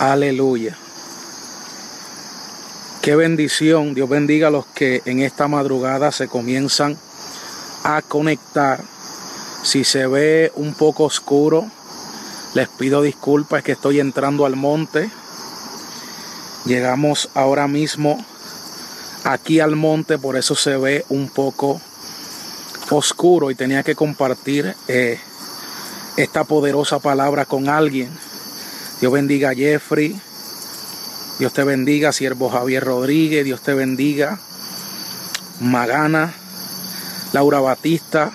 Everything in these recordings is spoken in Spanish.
Aleluya. Qué bendición. Dios bendiga a los que en esta madrugada se comienzan a conectar. Si se ve un poco oscuro, les pido disculpas, es que estoy entrando al monte. Llegamos ahora mismo aquí al monte, por eso se ve un poco oscuro y tenía que compartir eh, esta poderosa palabra con alguien. Dios bendiga a Jeffrey. Dios te bendiga, siervo Javier Rodríguez. Dios te bendiga. Magana, Laura Batista,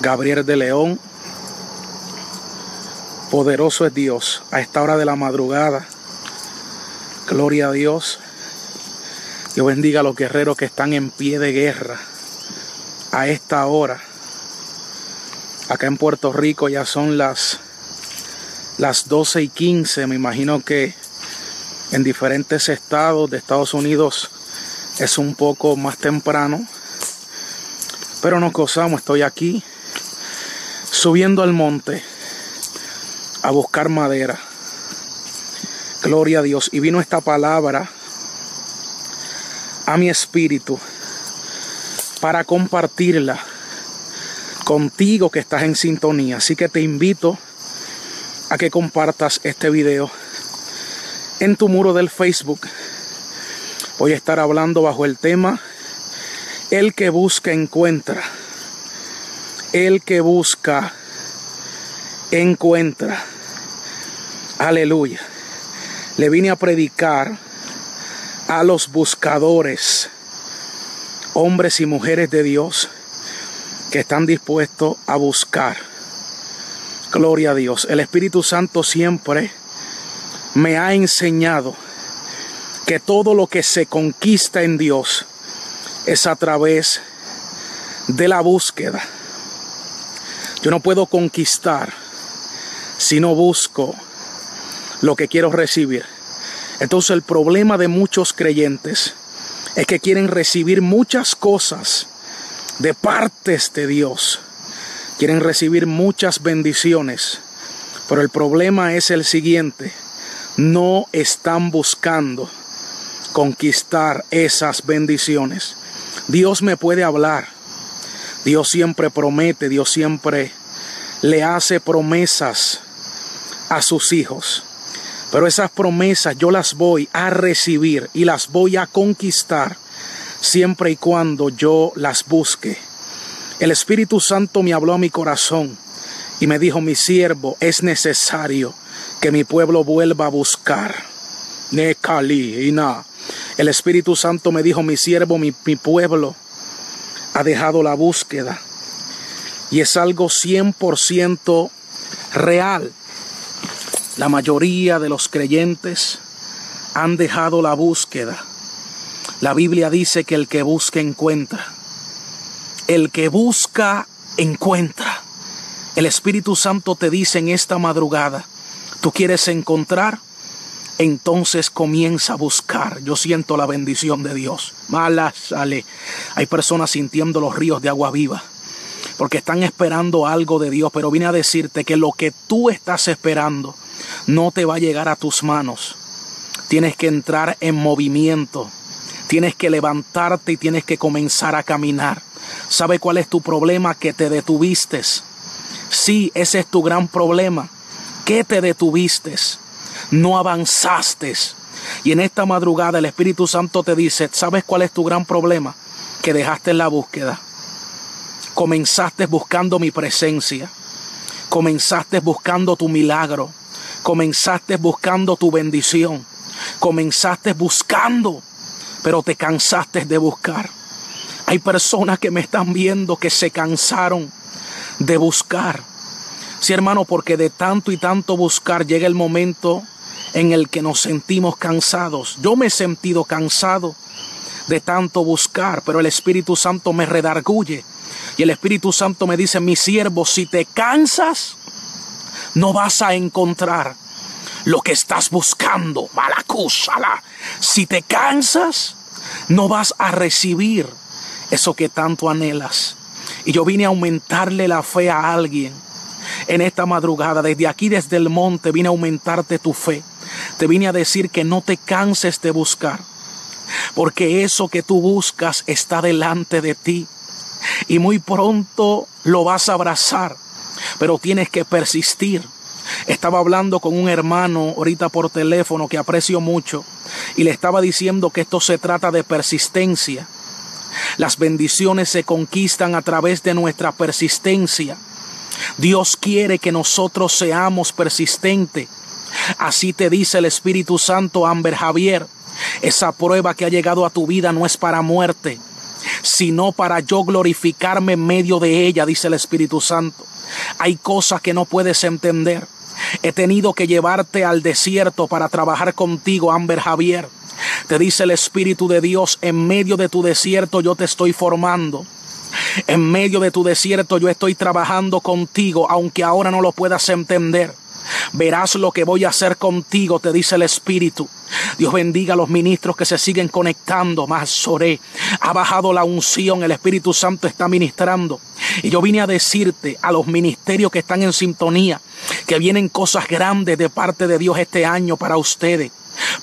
Gabriel de León. Poderoso es Dios a esta hora de la madrugada. Gloria a Dios. Dios bendiga a los guerreros que están en pie de guerra a esta hora. Acá en Puerto Rico ya son las las 12 y 15. Me imagino que en diferentes estados de Estados Unidos es un poco más temprano. Pero nos gozamos, estoy aquí subiendo al monte a buscar madera. Gloria a Dios. Y vino esta palabra a mi espíritu para compartirla contigo que estás en sintonía. Así que te invito a que compartas este video en tu muro del Facebook. Voy a estar hablando bajo el tema El que busca encuentra. El que busca encuentra. Aleluya. Le vine a predicar a los buscadores, hombres y mujeres de Dios, que están dispuestos a buscar Gloria a Dios. El Espíritu Santo siempre me ha enseñado que todo lo que se conquista en Dios es a través de la búsqueda. Yo no puedo conquistar si no busco lo que quiero recibir. Entonces el problema de muchos creyentes es que quieren recibir muchas cosas de partes de Dios quieren recibir muchas bendiciones, pero el problema es el siguiente, no están buscando conquistar esas bendiciones. Dios me puede hablar, Dios siempre promete, Dios siempre le hace promesas a sus hijos. Pero esas promesas yo las voy a recibir y las voy a conquistar siempre y cuando yo las busque el Espíritu Santo me habló a mi corazón y me dijo, mi siervo, es necesario que mi pueblo vuelva a buscar. El Espíritu Santo me dijo, mi siervo, mi, mi pueblo ha dejado la búsqueda. Y es algo 100% real. La mayoría de los creyentes han dejado la búsqueda. La Biblia dice que el que busca encuentra. El que busca, encuentra. El Espíritu Santo te dice en esta madrugada, tú quieres encontrar, entonces comienza a buscar. Yo siento la bendición de Dios. Mala sale. Hay personas sintiendo los ríos de agua viva porque están esperando algo de Dios, pero vine a decirte que lo que tú estás esperando no te va a llegar a tus manos. Tienes que entrar en movimiento. Tienes que levantarte y tienes que comenzar a caminar. ¿Sabe cuál es tu problema? Que te detuviste. Sí, ese es tu gran problema. Que te detuviste. No avanzaste. Y en esta madrugada el Espíritu Santo te dice, ¿sabes cuál es tu gran problema? Que dejaste la búsqueda. Comenzaste buscando mi presencia. Comenzaste buscando tu milagro. Comenzaste buscando tu bendición. Comenzaste buscando, pero te cansaste de buscar. Hay personas que me están viendo que se cansaron de buscar. Sí, hermano, porque de tanto y tanto buscar llega el momento en el que nos sentimos cansados. Yo me he sentido cansado de tanto buscar, pero el Espíritu Santo me redarguye. Y el Espíritu Santo me dice, mi siervo, si te cansas, no vas a encontrar lo que estás buscando. Malacúsala. Si te cansas, no vas a recibir eso que tanto anhelas. Y yo vine a aumentarle la fe a alguien en esta madrugada. Desde aquí, desde el monte, vine a aumentarte tu fe. Te vine a decir que no te canses de buscar, porque eso que tú buscas está delante de ti y muy pronto lo vas a abrazar, pero tienes que persistir. Estaba hablando con un hermano ahorita por teléfono que aprecio mucho y le estaba diciendo que esto se trata de persistencia. Las bendiciones se conquistan a través de nuestra persistencia. Dios quiere que nosotros seamos persistentes. Así te dice el Espíritu Santo, Amber Javier. Esa prueba que ha llegado a tu vida no es para muerte, sino para yo glorificarme en medio de ella, dice el Espíritu Santo. Hay cosas que no puedes entender. He tenido que llevarte al desierto para trabajar contigo, Amber Javier. Te dice el Espíritu de Dios, en medio de tu desierto yo te estoy formando. En medio de tu desierto yo estoy trabajando contigo, aunque ahora no lo puedas entender. Verás lo que voy a hacer contigo, te dice el Espíritu. Dios bendiga a los ministros que se siguen conectando. Más soré. Ha bajado la unción, el Espíritu Santo está ministrando. Y yo vine a decirte a los ministerios que están en sintonía que vienen cosas grandes de parte de Dios este año para ustedes.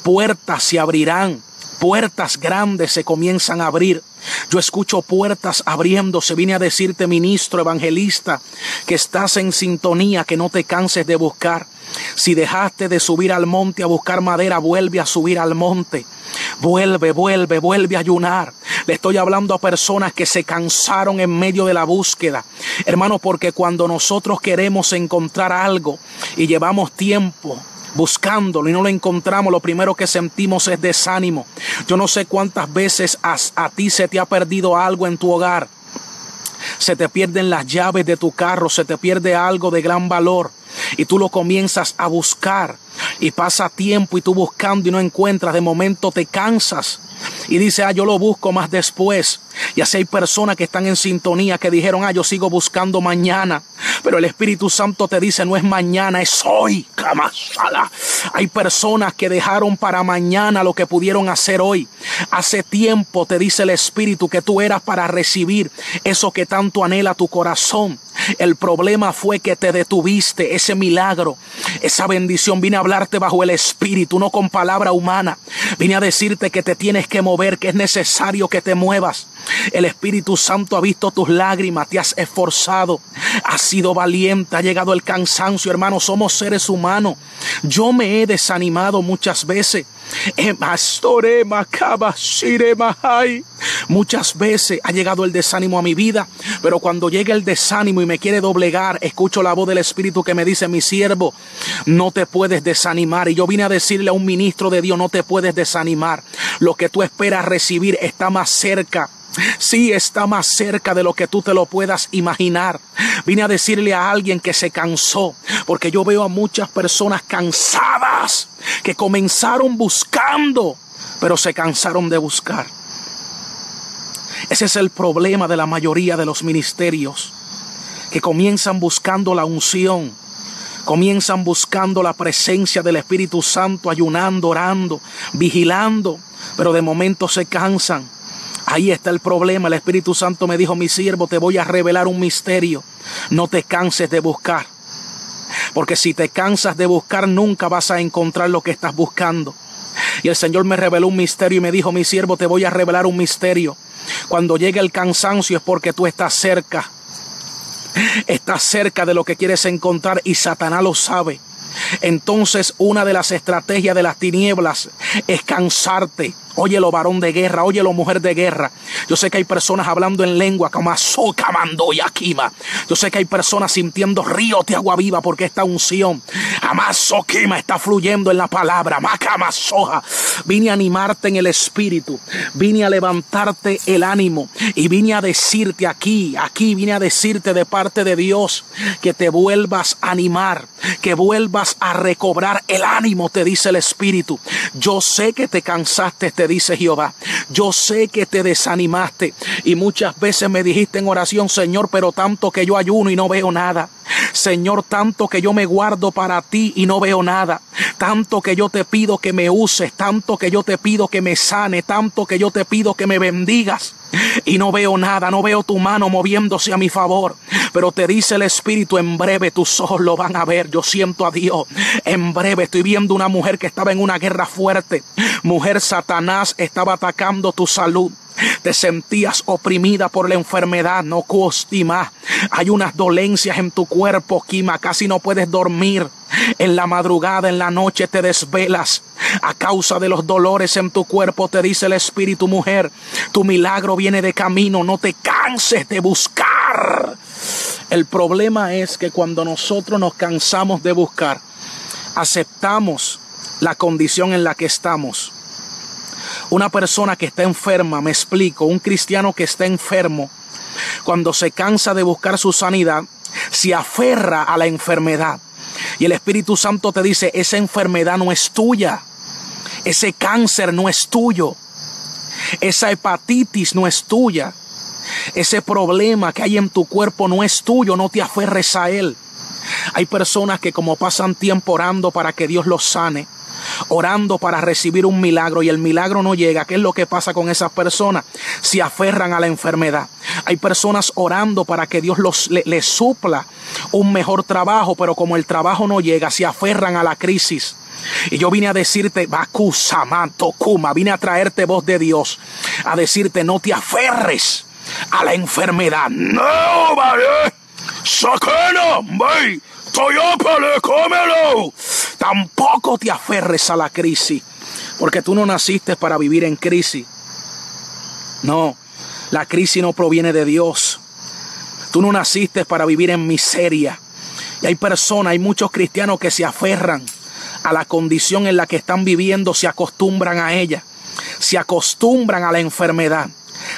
Puertas se abrirán puertas grandes se comienzan a abrir. Yo escucho puertas abriéndose. Vine a decirte, ministro, evangelista, que estás en sintonía, que no te canses de buscar. Si dejaste de subir al monte a buscar madera, vuelve a subir al monte. Vuelve, vuelve, vuelve a ayunar. Le estoy hablando a personas que se cansaron en medio de la búsqueda. Hermano, porque cuando nosotros queremos encontrar algo y llevamos tiempo buscándolo y no lo encontramos, lo primero que sentimos es desánimo. Yo no sé cuántas veces a, a ti se te ha perdido algo en tu hogar. Se te pierden las llaves de tu carro, se te pierde algo de gran valor y tú lo comienzas a buscar y pasa tiempo y tú buscando y no encuentras, de momento te cansas y dice, ah, yo lo busco más después. Y así hay personas que están en sintonía que dijeron, ah, yo sigo buscando mañana. Pero el Espíritu Santo te dice, no es mañana, es hoy. Hay personas que dejaron para mañana lo que pudieron hacer hoy. Hace tiempo te dice el Espíritu que tú eras para recibir eso que tanto anhela tu corazón. El problema fue que te detuviste, ese milagro, esa bendición. Vine a hablarte bajo el Espíritu, no con palabra humana. Vine a decirte que te tienes que mover, que es necesario que te muevas. El Espíritu Santo ha visto tus lágrimas, te has esforzado, has sido valiente, ha llegado el cansancio, hermano, somos seres humanos. Yo me he desanimado muchas veces. Muchas veces ha llegado el desánimo a mi vida, pero cuando llega el desánimo y me quiere doblegar, escucho la voz del Espíritu que me dice, mi siervo, no te puedes desanimar. Y yo vine a decirle a un ministro de Dios, no te puedes desanimar. Lo que tú esperas recibir está más cerca Sí, está más cerca de lo que tú te lo puedas imaginar. Vine a decirle a alguien que se cansó, porque yo veo a muchas personas cansadas que comenzaron buscando, pero se cansaron de buscar. Ese es el problema de la mayoría de los ministerios, que comienzan buscando la unción, comienzan buscando la presencia del Espíritu Santo, ayunando, orando, vigilando, pero de momento se cansan Ahí está el problema. El Espíritu Santo me dijo, mi siervo, te voy a revelar un misterio. No te canses de buscar. Porque si te cansas de buscar, nunca vas a encontrar lo que estás buscando. Y el Señor me reveló un misterio y me dijo, mi siervo, te voy a revelar un misterio. Cuando llegue el cansancio es porque tú estás cerca. Estás cerca de lo que quieres encontrar y Satanás lo sabe. Entonces una de las estrategias de las tinieblas es cansarte Óyelo, varón de guerra, óyelo, mujer de guerra. Yo sé que hay personas hablando en lengua como mando y Akima. Yo sé que hay personas sintiendo ríos de agua viva porque esta unción, Amasokima, está fluyendo en la palabra. Macamasoja. Vine a animarte en el espíritu. Vine a levantarte el ánimo. Y vine a decirte aquí, aquí vine a decirte de parte de Dios que te vuelvas a animar, que vuelvas a recobrar el ánimo, te dice el espíritu. Yo sé que te cansaste, te dice Jehová. Yo sé que te desanimaste y muchas veces me dijiste en oración, Señor, pero tanto que yo ayuno y no veo nada. Señor, tanto que yo me guardo para ti y no veo nada. tanto que yo te pido que me uses, tanto que yo te pido que me sane, tanto que yo te pido que me bendigas. Y no veo nada, no veo tu mano moviéndose a mi favor. Pero te dice el Espíritu, en breve tus ojos lo van a ver. Yo siento a Dios. En breve estoy viendo una mujer que estaba en una guerra fuerte. Mujer Satanás estaba atacando tu salud. Te sentías oprimida por la enfermedad, no costima. Hay unas dolencias en tu cuerpo, Kima, casi no puedes dormir. En la madrugada, en la noche te desvelas. A causa de los dolores en tu cuerpo, te dice el Espíritu, mujer, tu milagro viene de camino, no te canses de buscar. El problema es que cuando nosotros nos cansamos de buscar, aceptamos la condición en la que estamos una persona que está enferma, me explico, un cristiano que está enfermo, cuando se cansa de buscar su sanidad, se aferra a la enfermedad. Y el Espíritu Santo te dice, esa enfermedad no es tuya, ese cáncer no es tuyo, esa hepatitis no es tuya, ese problema que hay en tu cuerpo no es tuyo, no te aferres a él. Hay personas que como pasan tiempo orando para que Dios los sane, orando para recibir un milagro y el milagro no llega, ¿qué es lo que pasa con esas personas? Se aferran a la enfermedad. Hay personas orando para que Dios los, les supla un mejor trabajo, pero como el trabajo no llega, se aferran a la crisis. Y yo vine a decirte, Bakusamanto Kuma, vine a traerte voz de Dios, a decirte, no te aferres a la enfermedad. No, vale. Cómelo. Tampoco te aferres a la crisis, porque tú no naciste para vivir en crisis. No, la crisis no proviene de Dios. Tú no naciste para vivir en miseria. Y hay personas, hay muchos cristianos que se aferran a la condición en la que están viviendo, se acostumbran a ella, se acostumbran a la enfermedad,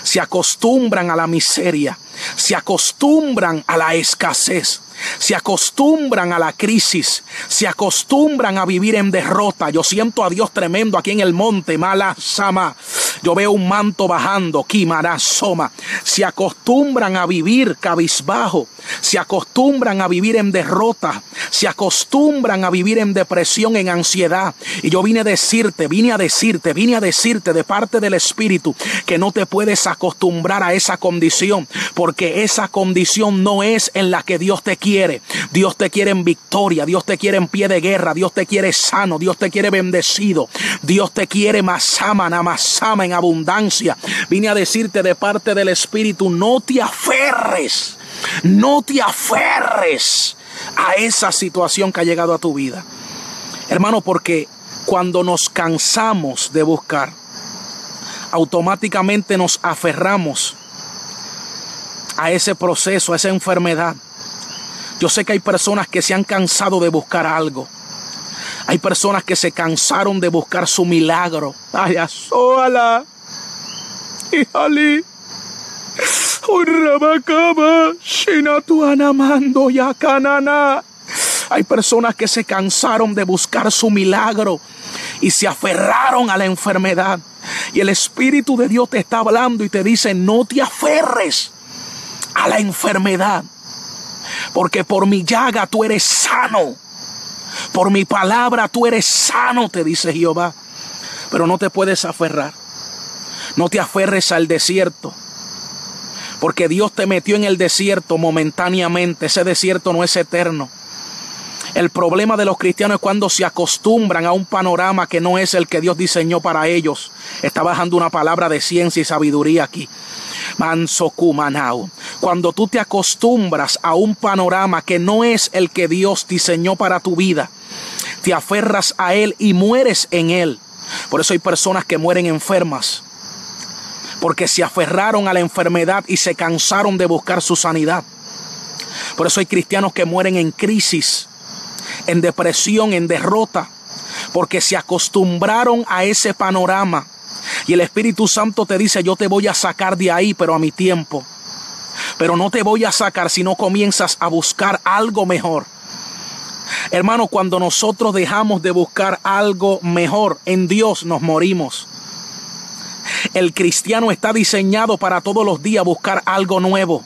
se acostumbran a la miseria, se acostumbran a la escasez se acostumbran a la crisis, se acostumbran a vivir en derrota. Yo siento a Dios tremendo aquí en el monte, Mala Sama. Yo veo un manto bajando, Kimara Soma. Se acostumbran a vivir cabizbajo, se acostumbran a vivir en derrota, se acostumbran a vivir en depresión, en ansiedad. Y yo vine a decirte, vine a decirte, vine a decirte de parte del Espíritu que no te puedes acostumbrar a esa condición, porque esa condición no es en la que Dios te quiere. Dios te quiere en victoria, Dios te quiere en pie de guerra, Dios te quiere sano, Dios te quiere bendecido, Dios te quiere masama, namasama en abundancia. Vine a decirte de parte del Espíritu, no te aferres, no te aferres a esa situación que ha llegado a tu vida. Hermano, porque cuando nos cansamos de buscar, automáticamente nos aferramos a ese proceso, a esa enfermedad. Yo sé que hay personas que se han cansado de buscar algo. Hay personas que se cansaron de buscar su milagro. Ay. Hay personas que se cansaron de buscar su milagro y se aferraron a la enfermedad. Y el Espíritu de Dios te está hablando y te dice, no te aferres a la enfermedad. Porque por mi llaga tú eres sano. Por mi palabra tú eres sano, te dice Jehová. Pero no te puedes aferrar. No te aferres al desierto. Porque Dios te metió en el desierto momentáneamente. Ese desierto no es eterno. El problema de los cristianos es cuando se acostumbran a un panorama que no es el que Dios diseñó para ellos. Está bajando una palabra de ciencia y sabiduría aquí. Cuando tú te acostumbras a un panorama que no es el que Dios diseñó para tu vida, te aferras a él y mueres en él. Por eso hay personas que mueren enfermas, porque se aferraron a la enfermedad y se cansaron de buscar su sanidad. Por eso hay cristianos que mueren en crisis, en depresión, en derrota, porque se acostumbraron a ese panorama y el Espíritu Santo te dice, yo te voy a sacar de ahí, pero a mi tiempo. Pero no te voy a sacar si no comienzas a buscar algo mejor. Hermano, cuando nosotros dejamos de buscar algo mejor en Dios, nos morimos. El cristiano está diseñado para todos los días buscar algo nuevo.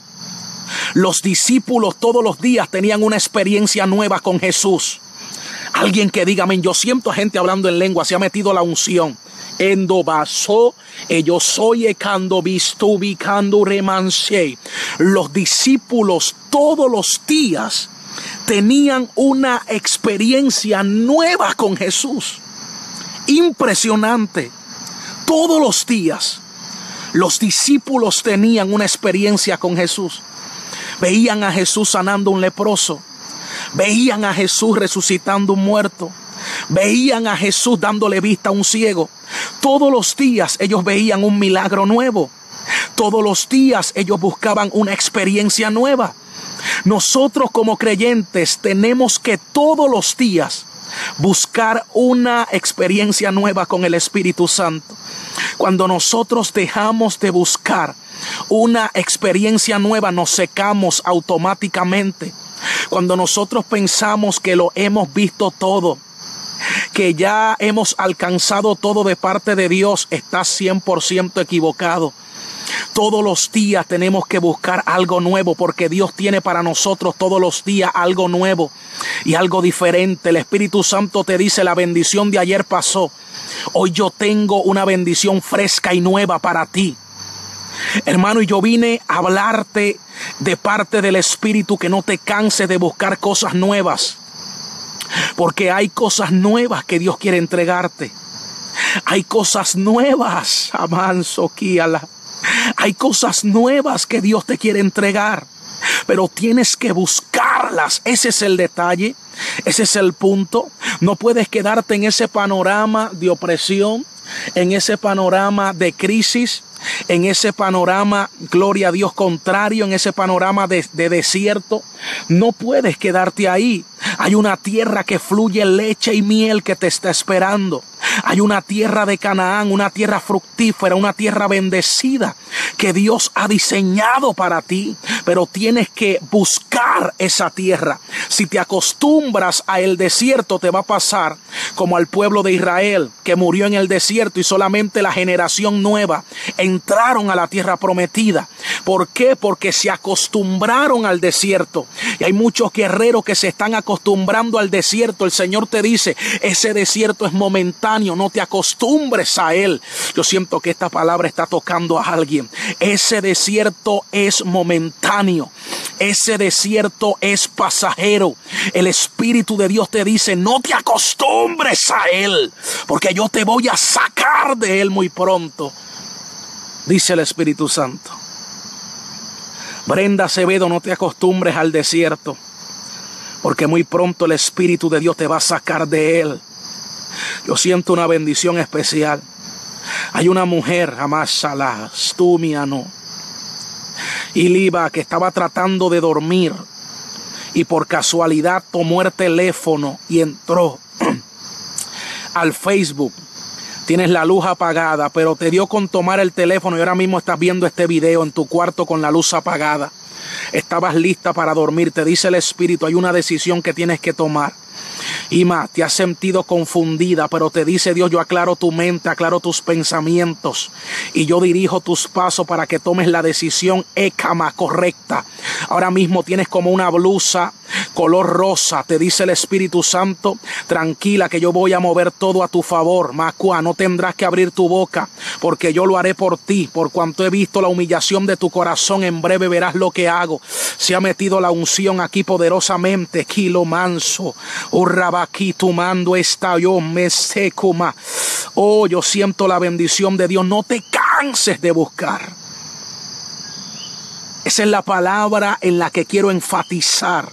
Los discípulos todos los días tenían una experiencia nueva con Jesús. Alguien que diga, yo siento gente hablando en lengua, se ha metido la unción. Soy ecando. Los discípulos todos los días tenían una experiencia nueva con Jesús. Impresionante. Todos los días los discípulos tenían una experiencia con Jesús. Veían a Jesús sanando un leproso. Veían a Jesús resucitando un muerto. Veían a Jesús dándole vista a un ciego. Todos los días ellos veían un milagro nuevo. Todos los días ellos buscaban una experiencia nueva. Nosotros como creyentes tenemos que todos los días buscar una experiencia nueva con el Espíritu Santo. Cuando nosotros dejamos de buscar una experiencia nueva, nos secamos automáticamente. Cuando nosotros pensamos que lo hemos visto todo, que ya hemos alcanzado todo de parte de Dios, está 100% equivocado. Todos los días tenemos que buscar algo nuevo porque Dios tiene para nosotros todos los días algo nuevo y algo diferente. El Espíritu Santo te dice la bendición de ayer pasó. Hoy yo tengo una bendición fresca y nueva para ti. Hermano, y yo vine a hablarte de parte del Espíritu que no te canses de buscar cosas nuevas. Porque hay cosas nuevas que Dios quiere entregarte. Hay cosas nuevas, amanso, Kiala. Hay cosas nuevas que Dios te quiere entregar, pero tienes que buscarlas. Ese es el detalle, ese es el punto. No puedes quedarte en ese panorama de opresión, en ese panorama de crisis, en ese panorama, gloria a Dios, contrario, en ese panorama de, de, desierto. No puedes quedarte ahí. Hay una tierra que fluye leche y miel que te está esperando. Hay una tierra de Canaán, una tierra fructífera, una tierra bendecida que Dios ha diseñado para ti, pero tienes que buscar esa tierra. Si te acostumbras a el desierto, te va a pasar como al pueblo de Israel que murió en el desierto y solamente la generación nueva entraron a la tierra prometida. ¿Por qué? Porque se acostumbraron al desierto. Y hay muchos guerreros que se están acostumbrando al desierto. El Señor te dice, ese desierto es momentáneo, no te acostumbres a él. Yo siento que esta palabra está tocando a alguien. Ese desierto es momentáneo. Ese desierto es pasajero. El Espíritu de Dios te dice, no te acostumbres a él, porque yo te voy a sacar de él muy pronto. Dice el Espíritu Santo. Brenda Acevedo, no te acostumbres al desierto, porque muy pronto el Espíritu de Dios te va a sacar de él. Yo siento una bendición especial. Hay una mujer, Salah, Stumiano, y Liba, que estaba tratando de dormir y por casualidad tomó el teléfono y entró al Facebook. Tienes la luz apagada, pero te dio con tomar el teléfono y ahora mismo estás viendo este video en tu cuarto con la luz apagada. Estabas lista para dormir, te dice el Espíritu, hay una decisión que tienes que tomar. Ima, te has sentido confundida, pero te dice Dios, yo aclaro tu mente, aclaro tus pensamientos y yo dirijo tus pasos para que tomes la decisión écama correcta. Ahora mismo tienes como una blusa color rosa, te dice el Espíritu Santo, tranquila que yo voy a mover todo a tu favor. Macua, no tendrás que abrir tu boca, porque yo lo haré por ti, por cuanto he visto la humillación de tu corazón, en breve verás lo que hago. Se ha metido la unción aquí poderosamente, kilo manso, tomando esta yo me secuma. Oh, yo siento la bendición de Dios. No te canses de buscar. Esa es la palabra en la que quiero enfatizar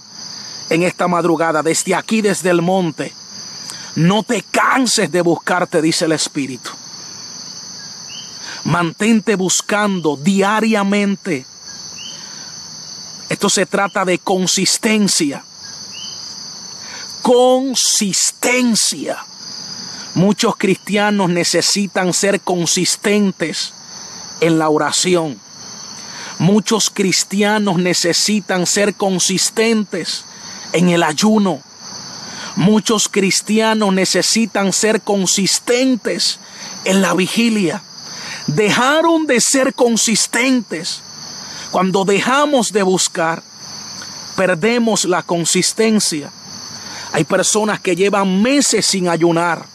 en esta madrugada, desde aquí, desde el monte. No te canses de buscarte, dice el Espíritu. Mantente buscando diariamente. Esto se trata de consistencia consistencia. Muchos cristianos necesitan ser consistentes en la oración. Muchos cristianos necesitan ser consistentes en el ayuno. Muchos cristianos necesitan ser consistentes en la vigilia. Dejaron de ser consistentes. Cuando dejamos de buscar, perdemos la consistencia Hay personas que llevan meses sin ayunar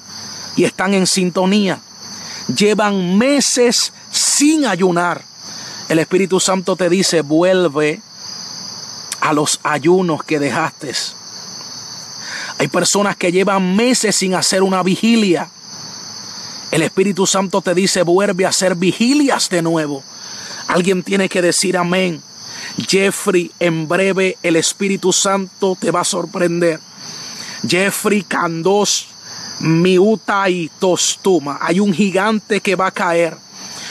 y están en sintonía. Llevan meses sin ayunar. El Espíritu Santo te dice, vuelve a los ayunos que dejaste. Hay personas que llevan meses sin hacer una vigilia. El Espíritu Santo te dice, vuelve a hacer vigilias de nuevo. Alguien tiene que decir amén. Jeffrey, en breve el Espíritu Santo te va a sorprender. Jeffrey Candos, Miuta y Tostuma. Hay un gigante que va a caer.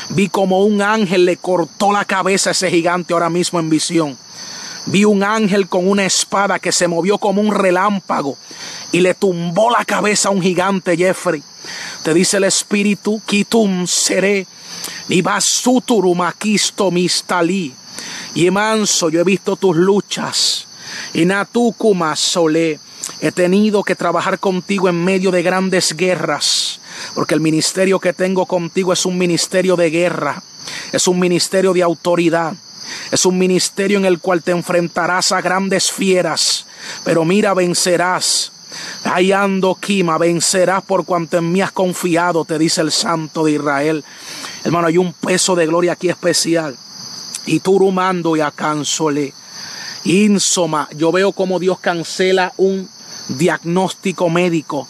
Vi como un ángel le cortó la cabeza a ese gigante ahora mismo en visión. Vi un ángel con una espada que se movió como un relámpago y le tumbó la cabeza a un gigante, Jeffrey. Te dice el Espíritu, Kitum seré, basuturumaquisto mistali. Y manso, yo he visto tus luchas. Y natukuma solé. He tenido que trabajar contigo en medio de grandes guerras, porque el ministerio que tengo contigo es un ministerio de guerra, es un ministerio de autoridad, es un ministerio en el cual te enfrentarás a grandes fieras, pero mira, vencerás. Hallando Kima, vencerás por cuanto en mí has confiado, te dice el Santo de Israel. Hermano, hay un peso de gloria aquí especial. Y turumando y acansole. Insoma, yo veo como Dios cancela un diagnóstico médico.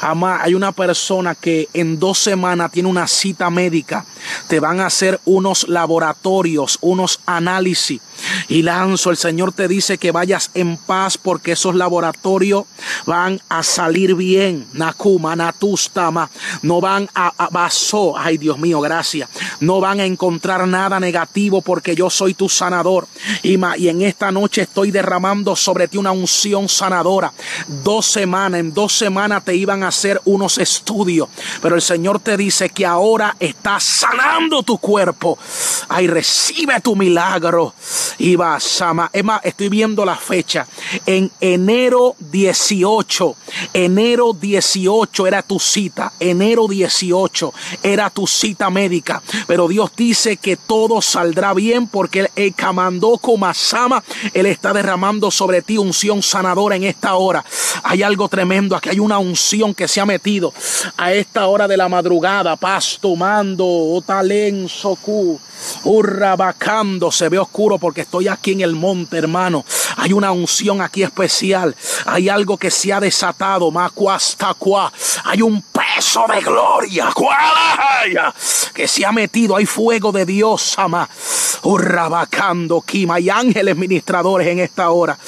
Ama, hay una persona que en dos semanas tiene una cita médica. Te van a hacer unos laboratorios, unos análisis y lanzo, el Señor te dice que vayas en paz porque esos laboratorios van a salir bien. Nakuma, Natustama, no van a, a ay Dios mío, gracias. No van a encontrar nada negativo porque yo soy tu sanador. Y, y en esta noche estoy derramando sobre ti una unción sanadora. Dos semanas, en dos semanas te iban a hacer unos estudios, pero el Señor te dice que ahora está sanando tu cuerpo. Ay, recibe tu milagro. Y Sama. Es más, estoy viendo la fecha. En enero 18, enero 18 era tu cita. Enero 18 era tu cita médica. Pero Dios dice que todo saldrá bien porque el Kamando Sama, Él está derramando sobre ti unción sanadora en esta hora. Hay algo tremendo aquí. Hay una unción que se ha metido a esta hora de la madrugada. Pasto, mando, otalen, soku. Urrabacando, se ve oscuro porque estoy aquí en el monte, hermano. Hay una unción aquí especial. Hay algo que se ha desatado. Hay un peso de gloria. Que se ha metido. Hay fuego de Dios, ama. Kima. Hay ángeles ministradores en esta hora.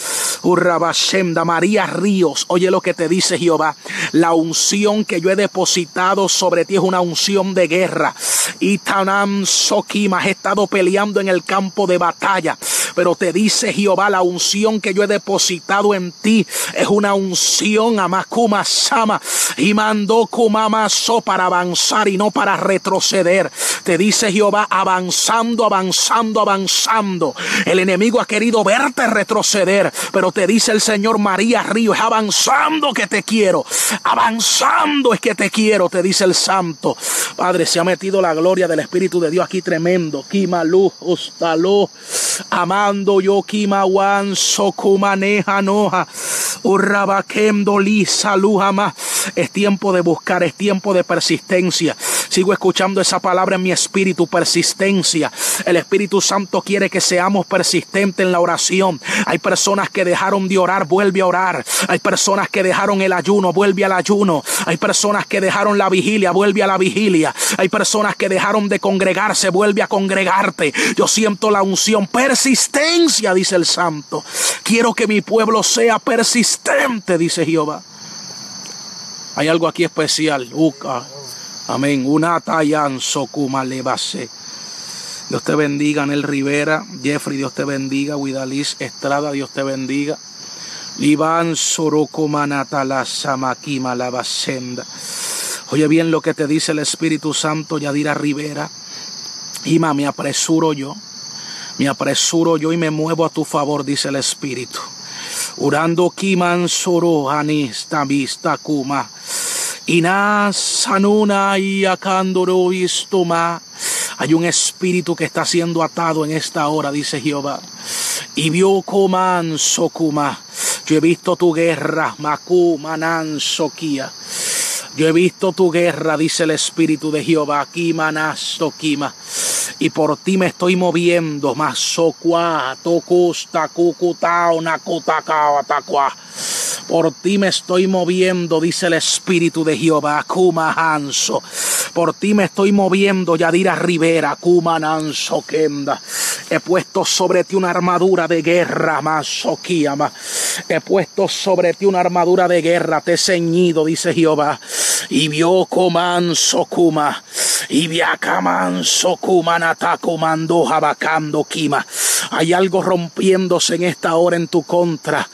María Ríos. Oye lo que te dice Jehová. La unción que yo he depositado sobre ti es una unción de guerra. Y Tanam Sokima he estado peleando en el campo de batalla. Pero te dice Jehová, la unción que yo he depositado en ti es una unción Amakuma Sama y mandó Kumamaso para avanzar y no para retroceder. Te dice Jehová, avanzando, avanzando, avanzando. El enemigo ha querido verte retroceder, pero te dice el Señor María Río, es avanzando que te quiero. Avanzando es que te quiero, te dice el Santo. Padre, se ha metido la gloria del Espíritu de Dios aquí tremendo. Kimalu, Ustalo, amando yo Kimawan, Sokumaneja Noja. Es tiempo de buscar, es tiempo de persistencia. Sigo escuchando esa palabra en mi espíritu, persistencia. El Espíritu Santo quiere que seamos persistentes en la oración. Hay personas que dejaron de orar, vuelve a orar. Hay personas que dejaron el ayuno, vuelve al ayuno. Hay personas que dejaron la vigilia, vuelve a la vigilia. Hay personas que dejaron de congregarse, vuelve a congregarte. Yo siento la unción, persistencia, dice el Santo. Quiero que mi pueblo sea persistente, dice Jehová. Hay algo aquí especial. Uca. Amén. Una. Dios te bendiga, Anel Rivera, Jeffrey, Dios te bendiga, Widalis Estrada, Dios te bendiga. Liban la Samakima Lavasenda. Oye bien lo que te dice el Espíritu Santo, Yadira Rivera. Ima, me apresuro yo. Me apresuro yo y me muevo a tu favor, dice el Espíritu. Urando Kiman Soro Vista Kuma. Ina Sanuna y. Hay un espíritu que está siendo atado en esta hora, dice Jehová. Y vio Koman Sokuma. Yo he visto tu guerra, Macu, Manan, Soquía. Yo he visto tu guerra, dice el Espíritu de Jehová, aquí Kima. Y por ti me estoy moviendo, Masokua, Tokusta, Kukutao, Nakutakao, Atakua. Por ti me estoy moviendo, dice el Espíritu de Jehová, Kuma Hanso. Por ti me estoy moviendo, Yadira Rivera, Kuma Nanso Kenda. He puesto sobre ti una armadura de guerra, Masokiama. He puesto sobre ti una armadura de guerra, te he ceñido, dice Jehová. Y vio Komanso Kuma. Y viacamanso Kuma Natakumando Jabacando Kima. Hay algo rompiéndose en esta hora en tu contra.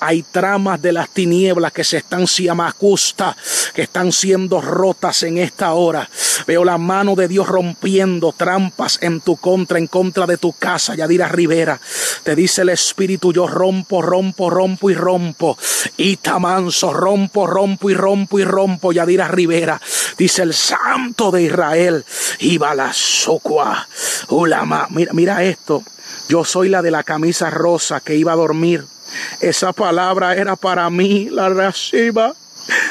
Hay tramas de las tinieblas que se están siamacusta, que están siendo rotas en esta hora. Veo la mano de Dios rompiendo trampas en tu contra, en contra de tu casa, Yadira Rivera. Te dice el Espíritu, yo rompo, rompo, rompo y rompo. Y tamanso, rompo, rompo y rompo y rompo, Yadira Rivera. Dice el Santo de Israel. Y balasocua. Ulama. Mira, mira esto. Yo soy la de la camisa rosa que iba a dormir. Esa palabra era para mí, la reciba.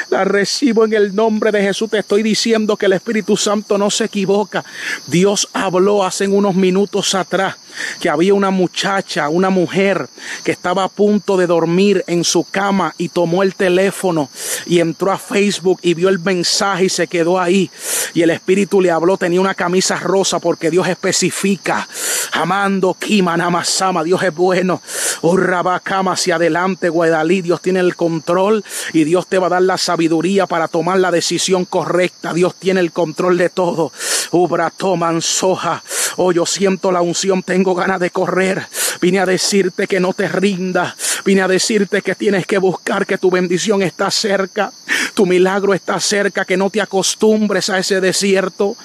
La recibo en el nombre de Jesús. Te estoy diciendo que el Espíritu Santo no se equivoca. Dios habló hace unos minutos atrás que había una muchacha, una mujer que estaba a punto de dormir en su cama y tomó el teléfono y entró a Facebook y vio el mensaje y se quedó ahí. Y el Espíritu le habló, tenía una camisa rosa porque Dios especifica. Amando Kima Namasama, Dios es bueno. Urrabakama hacia adelante, Guadalí, Dios tiene el control y Dios te va a dar la sabiduría para tomar la decisión correcta. Dios tiene el control de todo. Ubra toman soja. Oh, yo siento la unción, tengo ganas de correr. Vine a decirte que no te rindas. Vine a decirte que tienes que buscar que tu bendición está cerca. Tu milagro está cerca, que no te acostumbres a ese desierto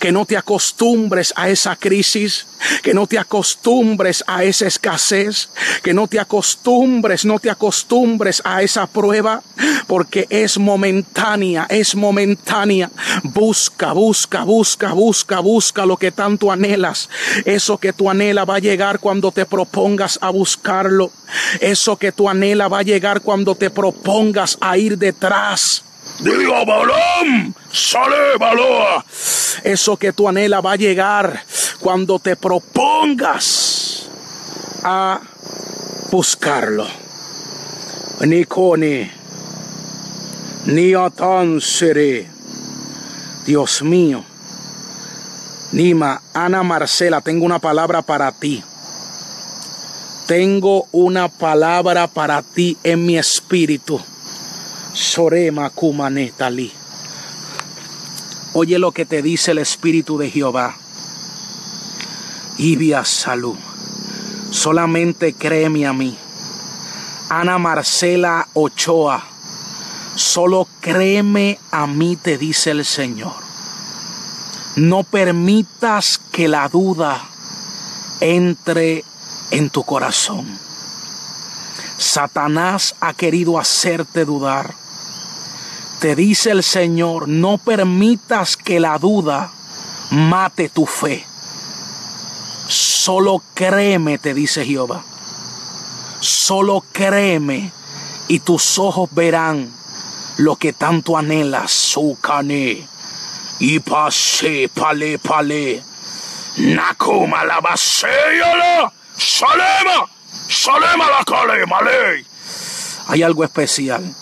que no te acostumbres a esa crisis, que no te acostumbres a esa escasez, que no te acostumbres, no te acostumbres a esa prueba, porque es momentánea, es momentánea. Busca, busca, busca, busca, busca lo que tanto anhelas. Eso que tú anhelas va a llegar cuando te propongas a buscarlo. Eso que tú anhelas va a llegar cuando te propongas a ir detrás. Digo, Balón, sale, Baloa. Eso que tú anhelas va a llegar cuando te propongas a buscarlo. Ni coni, ni atansere. Dios mío. Nima, Ana Marcela, tengo una palabra para ti. Tengo una palabra para ti en mi espíritu. Sorema Kumanetali. Oye lo que te dice el Espíritu de Jehová. Ibia salud. Solamente créeme a mí. Ana Marcela Ochoa. Solo créeme a mí, te dice el Señor. No permitas que la duda entre en tu corazón. Satanás ha querido hacerte dudar te dice el Señor, no permitas que la duda mate tu fe. Solo créeme, te dice Jehová. Solo créeme y tus ojos verán lo que tanto anhelas, Sukane. Y pase, pale, pale. Nakuma la baseyala. Salema. Salema la kale, male. Hay algo especial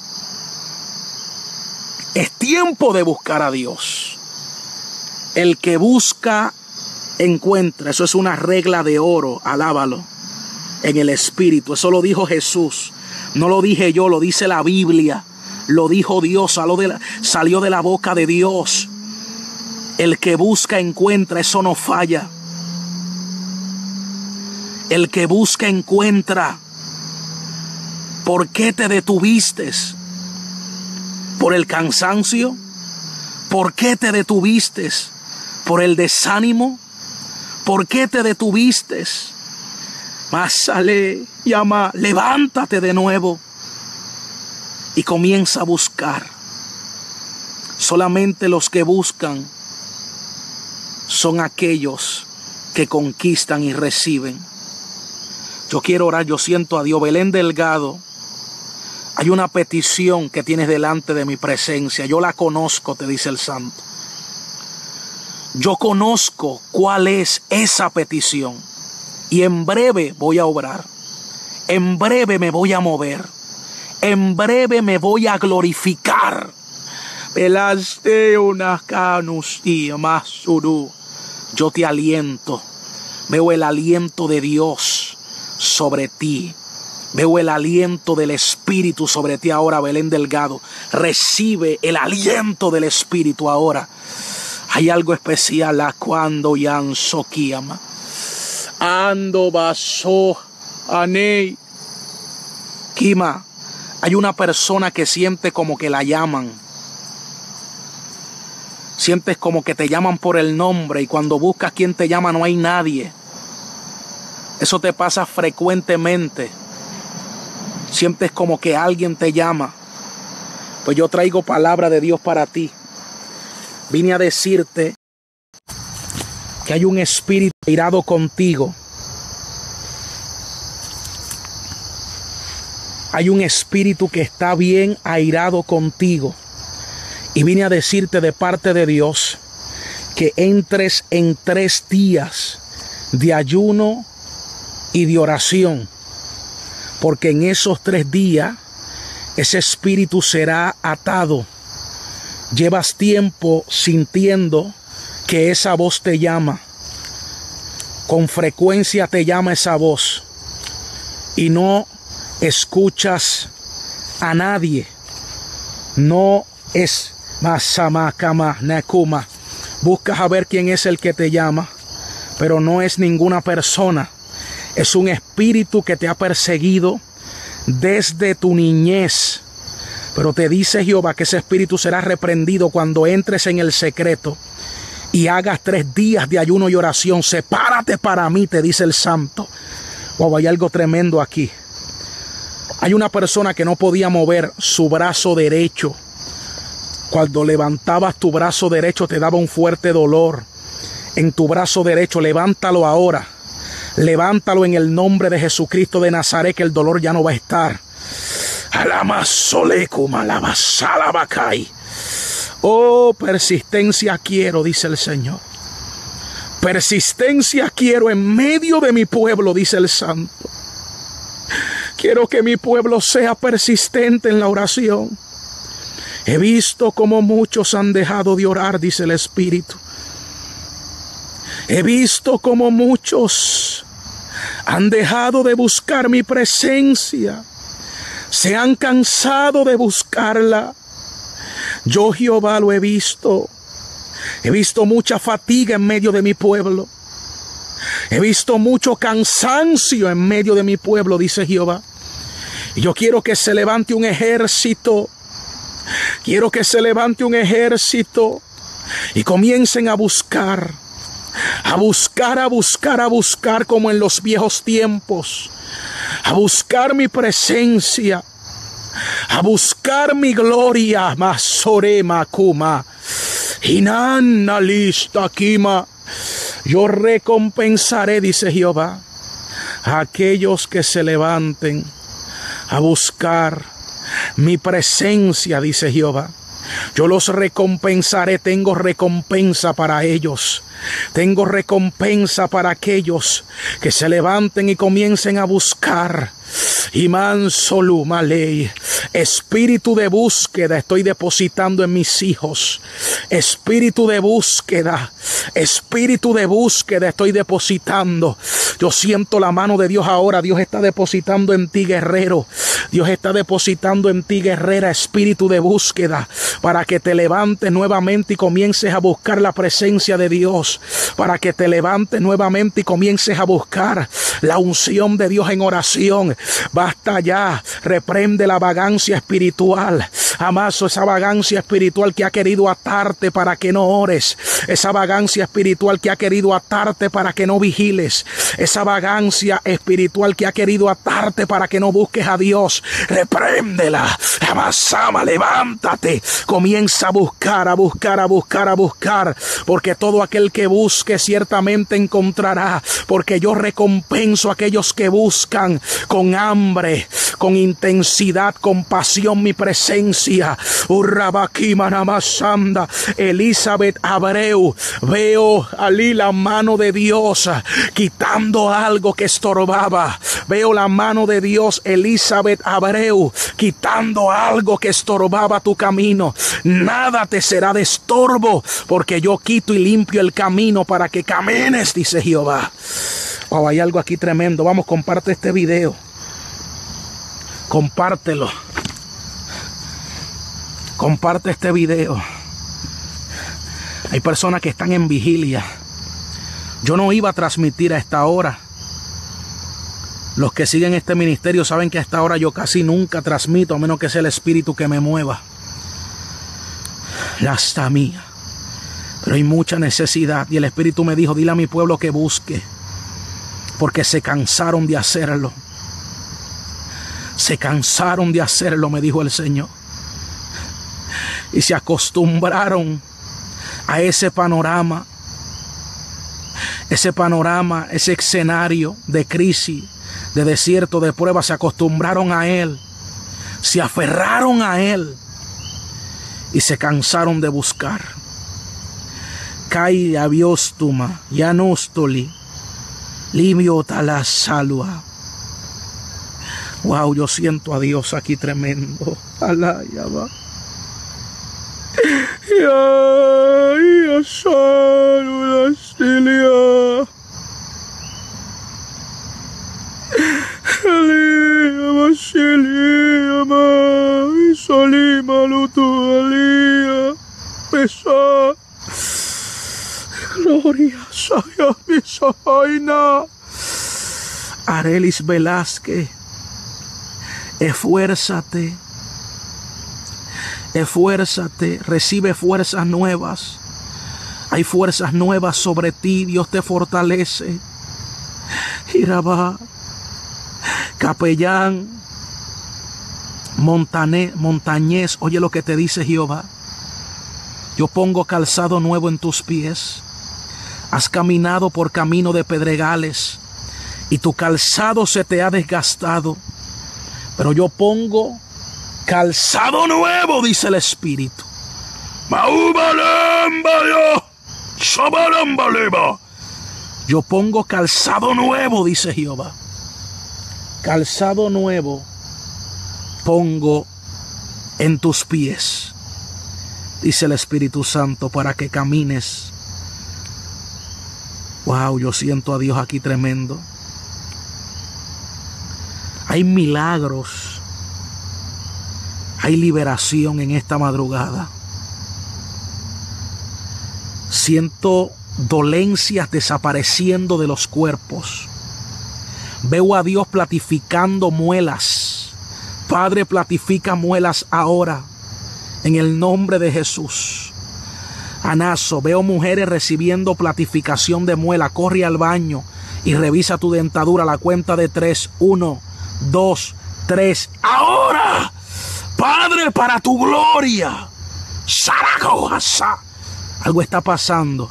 es tiempo de buscar a Dios. El que busca, encuentra. Eso es una regla de oro. Alábalo. En el Espíritu. Eso lo dijo Jesús. No lo dije yo, lo dice la Biblia. Lo dijo Dios, salió de la, salió de la boca de Dios. El que busca, encuentra. Eso no falla. El que busca, encuentra. ¿Por qué te detuviste? Por el cansancio? ¿Por qué te detuviste? ¿Por el desánimo? ¿Por qué te detuviste? Más sale, llama, levántate de nuevo y comienza a buscar. Solamente los que buscan son aquellos que conquistan y reciben. Yo quiero orar, yo siento a Dios. Belén Delgado, hay una petición que tienes delante de mi presencia. Yo la conozco, te dice el santo. Yo conozco cuál es esa petición. Y en breve voy a obrar. En breve me voy a mover. En breve me voy a glorificar. Yo te aliento. Veo el aliento de Dios sobre ti. Veo el aliento del Espíritu sobre ti ahora, Belén Delgado. Recibe el aliento del Espíritu ahora. Hay algo especial a cuando Yan Sokiama. Ando baso anei. Kima, hay una persona que siente como que la llaman. Sientes como que te llaman por el nombre y cuando buscas quien te llama no hay nadie. Eso te pasa frecuentemente. Sientes como que alguien te llama. Pues yo traigo palabra de Dios para ti. Vine a decirte que hay un espíritu irado contigo. Hay un espíritu que está bien airado contigo. Y vine a decirte de parte de Dios que entres en tres días de ayuno y de oración, porque en esos tres días ese espíritu será atado. Llevas tiempo sintiendo que esa voz te llama. Con frecuencia te llama esa voz y no escuchas a nadie. No es Masama Kama Nakuma. Buscas a ver quién es el que te llama, pero no es ninguna persona es un espíritu que te ha perseguido desde tu niñez. Pero te dice Jehová que ese espíritu será reprendido cuando entres en el secreto y hagas tres días de ayuno y oración. Sepárate para mí, te dice el santo. Wow, hay algo tremendo aquí. Hay una persona que no podía mover su brazo derecho. Cuando levantabas tu brazo derecho te daba un fuerte dolor en tu brazo derecho. Levántalo ahora. Levántalo en el nombre de Jesucristo de Nazaret, que el dolor ya no va a estar. Oh, persistencia quiero, dice el Señor. Persistencia quiero en medio de mi pueblo, dice el Santo. Quiero que mi pueblo sea persistente en la oración. He visto como muchos han dejado de orar, dice el Espíritu. He visto como muchos han dejado de buscar mi presencia. Se han cansado de buscarla. Yo Jehová lo he visto. He visto mucha fatiga en medio de mi pueblo. He visto mucho cansancio en medio de mi pueblo, dice Jehová. Y yo quiero que se levante un ejército. Quiero que se levante un ejército y comiencen a buscar a buscar, a buscar, a buscar como en los viejos tiempos, a buscar mi presencia, a buscar mi gloria, Masorema Kuma, Hinana lista Kima. Yo recompensaré, dice Jehová, a aquellos que se levanten a buscar mi presencia, dice Jehová. Yo los recompensaré, tengo recompensa para ellos. Tengo recompensa para aquellos que se levanten y comiencen a buscar. Iman Soluma ley. Espíritu de búsqueda estoy depositando en mis hijos. Espíritu de búsqueda. Espíritu de búsqueda estoy depositando. Yo siento la mano de Dios ahora. Dios está depositando en ti, guerrero. Dios está depositando en ti, guerrera, espíritu de búsqueda para que te levantes nuevamente y comiences a buscar la presencia de Dios. Para que te levantes nuevamente y comiences a buscar la unción de Dios en oración. Basta ya. Reprende la vagancia espiritual. Amazo, esa vagancia espiritual que ha querido atarte para que no ores. Esa vagancia espiritual que ha querido atarte para que no vigiles. Esa vagancia espiritual que ha querido atarte para que no busques a Dios. Repréndela. Amasama, levántate. Comienza a buscar, a buscar, a buscar, a buscar. Porque todo aquel que busque ciertamente encontrará. Porque yo recompenso a aquellos que buscan con hambre, con intensidad, con pasión mi presencia. Urrabakimanamasanda. Elizabeth Abreu. Veo allí la mano de Dios quitando algo que estorbaba. Veo la mano de Dios, Elizabeth Abreu, quitando algo que estorbaba tu camino. Nada te será de estorbo, porque yo quito y limpio el camino para que camines, dice Jehová. Oh, hay algo aquí tremendo. Vamos, comparte este video. Compártelo. Comparte este video. Hay personas que están en vigilia. Yo no iba a transmitir a esta hora. Los que siguen este ministerio saben que a esta hora yo casi nunca transmito, a menos que sea el Espíritu que me mueva. La mía. Pero hay mucha necesidad y el Espíritu me dijo, dile a mi pueblo que busque, porque se cansaron de hacerlo. Se cansaron de hacerlo, me dijo el Señor. Y se acostumbraron a ese panorama, ese panorama, ese escenario de crisis, de desierto, de prueba, se acostumbraron a Él, se aferraron a Él y se cansaron de buscar. Kai abiostuma, yanustoli, limio salua. Wow, yo siento a Dios aquí tremendo. Alá, ya va. Ya, ya, salud, Gloria sea mi Arelis Velázquez, esfuérzate, esfuérzate, recibe fuerzas nuevas. Hay fuerzas nuevas sobre ti, Dios te fortalece. Irabá, capellán, montané, montañés, oye lo que te dice Jehová. Yo pongo calzado nuevo en tus pies. Has caminado por camino de pedregales y tu calzado se te ha desgastado. Pero yo pongo calzado nuevo, dice el Espíritu. Yo pongo calzado nuevo, dice Jehová. Calzado nuevo pongo en tus pies, dice el Espíritu Santo, para que camines. Wow, yo siento a Dios aquí tremendo. Hay milagros. Hay liberación en esta madrugada. Siento dolencias desapareciendo de los cuerpos. Veo a Dios platificando muelas. Padre, platifica muelas ahora en el nombre de Jesús. Anazo, veo mujeres recibiendo platificación de muela. Corre al baño y revisa tu dentadura. La cuenta de tres. Uno, dos, tres. Ahora, Padre, para tu gloria. Algo está pasando.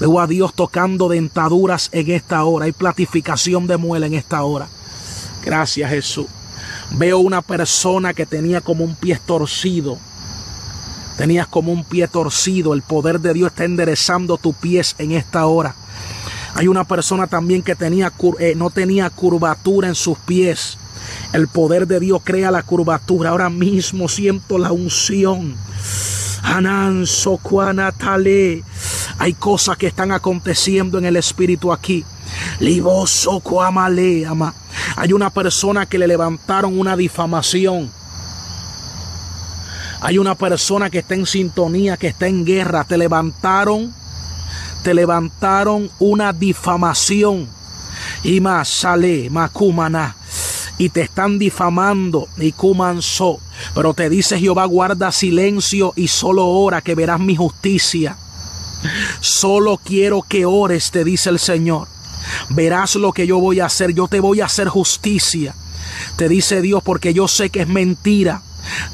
Veo a Dios tocando dentaduras en esta hora. Hay platificación de muela en esta hora. Gracias Jesús. Veo una persona que tenía como un pie torcido. Tenías como un pie torcido. El poder de Dios está enderezando tu pies en esta hora. Hay una persona también que tenía, eh, no tenía curvatura en sus pies. El poder de Dios crea la curvatura. Ahora mismo siento la unción. Hay cosas que están aconteciendo en el espíritu aquí. Hay una persona que le levantaron una difamación. Hay una persona que está en sintonía, que está en guerra. Te levantaron, te levantaron una difamación. Y más sale, macumana y te están difamando y cumanso. Pero te dice Jehová, guarda silencio y solo ora que verás mi justicia. Solo quiero que ores, te dice el Señor. Verás lo que yo voy a hacer, yo te voy a hacer justicia. Te dice Dios porque yo sé que es mentira.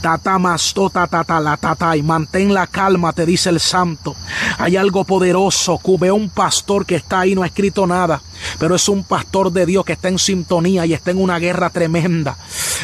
Tatamastota tatala tatai. Mantén la calma, te dice el santo. Hay algo poderoso. Veo un pastor que está ahí, no ha escrito nada. Pero es un pastor de Dios que está en sintonía y está en una guerra tremenda.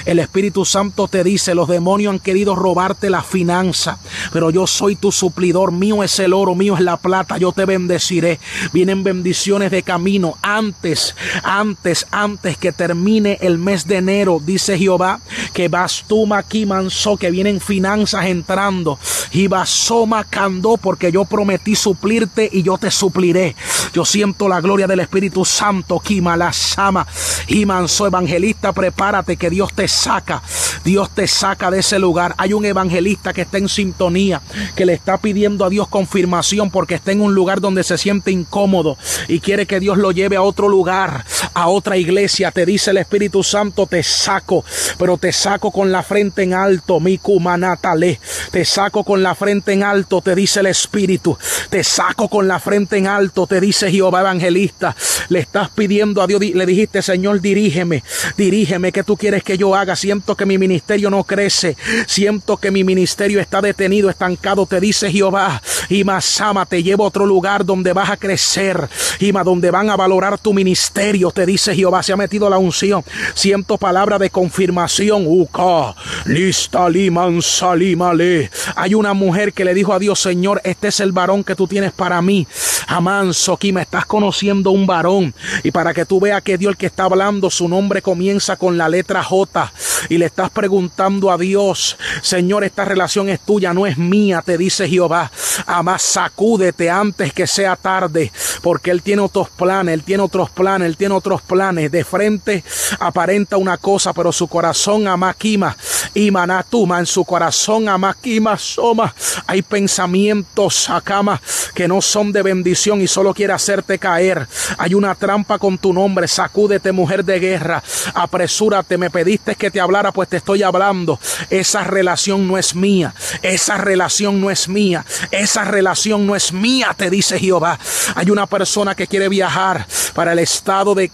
El Espíritu Santo te dice, los demonios han querido robarte la finanza, pero yo soy tu suplidor, mío es el oro, mío es la plata, yo te bendeciré. Vienen bendiciones de camino antes, antes, antes que termine el mes de enero, dice Jehová, que bastuma aquí manso, que vienen finanzas entrando. Y basoma candó, porque yo prometí suplirte y yo te supliré. Yo siento la gloria del Espíritu Santo, Kima la sama. Y manso evangelista, prepárate que Dios te saca. Dios te saca de ese lugar. Hay un evangelista que está en sintonía, que le está pidiendo a Dios confirmación porque está en un lugar donde se siente incómodo y quiere que Dios lo lleve a otro lugar, a otra iglesia. Te dice el Espíritu Santo, te saco, pero te saco con la frente en alto, mi cumanatale. Te saco con la frente en alto, te dice el Espíritu. Te saco con la frente en alto, te dice Jehová evangelista. Le estás pidiendo a Dios, le dijiste, Señor, dirígeme, dirígeme, ¿qué tú quieres que yo haga? Siento que mi ministerio no crece, siento que mi ministerio está detenido, estancado, te dice Jehová. Y Masama, te llevo a otro lugar donde vas a crecer, y donde van a valorar tu ministerio, te dice Jehová. Se ha metido la unción. Siento palabra de confirmación. Uka, lista liman salimale. Hay una mujer que le dijo a Dios, Señor, este es el varón que tú tienes para mí. Amanso, aquí me estás conociendo un varón. Y para que tú veas que Dios el que está hablando, su nombre comienza con la letra J. Y le estás preguntando a Dios, Señor, esta relación es tuya, no es mía, te dice Jehová. Amás, sacúdete antes que sea tarde, porque Él tiene otros planes, Él tiene otros planes, Él tiene otros planes. De frente aparenta una cosa, pero su corazón amaquima y manatuma, en su corazón amaquima soma. Hay pensamientos, acama, que no son de bendición y solo quiere hacerte caer. Hay una trampa con tu nombre, sacúdete, mujer de guerra, apresúrate, me pediste que te hablara, pues te estoy hablando. Esa relación no es mía, esa relación no es mía, esa relación no es mía, te dice Jehová. Hay una persona que quiere viajar para el estado de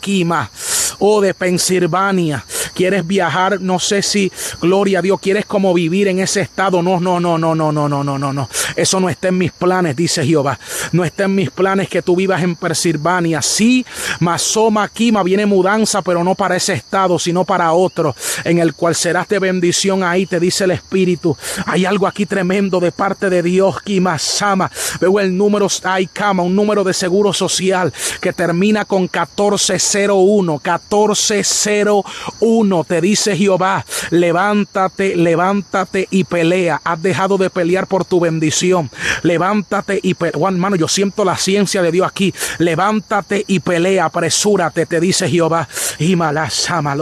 Kima o de Pensilvania. Quieres viajar, no sé si, gloria a Dios, quieres como vivir en ese estado. No, no, no, no, no, no, no, no, no, no. Eso no está en mis planes, dice Jehová. No está en mis planes que tú vivas en Pensilvania. Sí, Masoma Kima viene mudanza, pero no para ese estado, sino para otro, en el cual serás de bendición ahí, te dice el Espíritu. Hay algo aquí tremendo de parte de Dios, Kima Sama. Veo el número, hay cama, un número de seguro social que termina con 1401. 1401 te dice Jehová, levántate, levántate y pelea. Has dejado de pelear por tu bendición. Levántate y pelea. Juan, hermano, yo siento la ciencia de Dios aquí. Levántate y pelea, apresúrate, te dice Jehová. Himalasama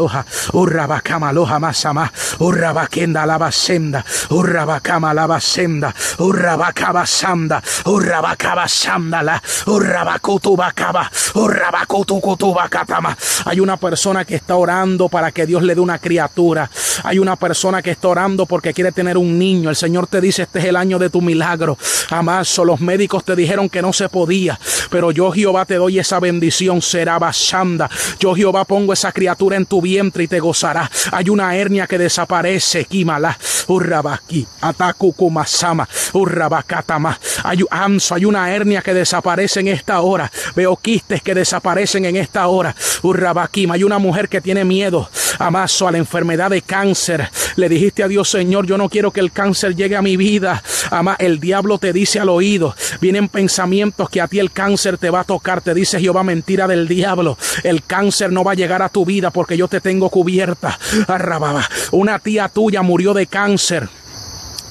urrabakama loja masama, urrabakenda lava senda, urrabakama lava senda, urrabakaba sanda, urrabakaba sandala, urrabakutubakaba, urrabakutukutubakatama. Hay una persona que está orando para que Dios le dé una criatura. Hay una persona que está orando porque quiere tener un niño. El Señor te dice, este es el año de tu milagro. Amazo, los médicos te dijeron que no se podía, pero yo Jehová te doy esa bendición. Será basanda. Yo Jehová pongo esa criatura en tu vientre y te gozará. Hay una hernia que desaparece. Kimala, urrabaki, atakukumasama, urrabakatama. Hay, hay una hernia que desaparece en esta hora. Veo quistes que desaparecen en esta hora. Urrabakima. Hay una mujer que tiene miedo, amazo, a la enfermedad de cáncer. Le dijiste a Dios, Señor, yo no quiero que el cáncer llegue a mi vida. Ama, el diablo te dice al oído. Vienen pensamientos que a ti el cáncer te va a tocar. Te dice Jehová, mentira del diablo. El cáncer no va a llegar a tu vida porque yo te tengo cubierta. Arrababa. Una tía tuya murió de cáncer.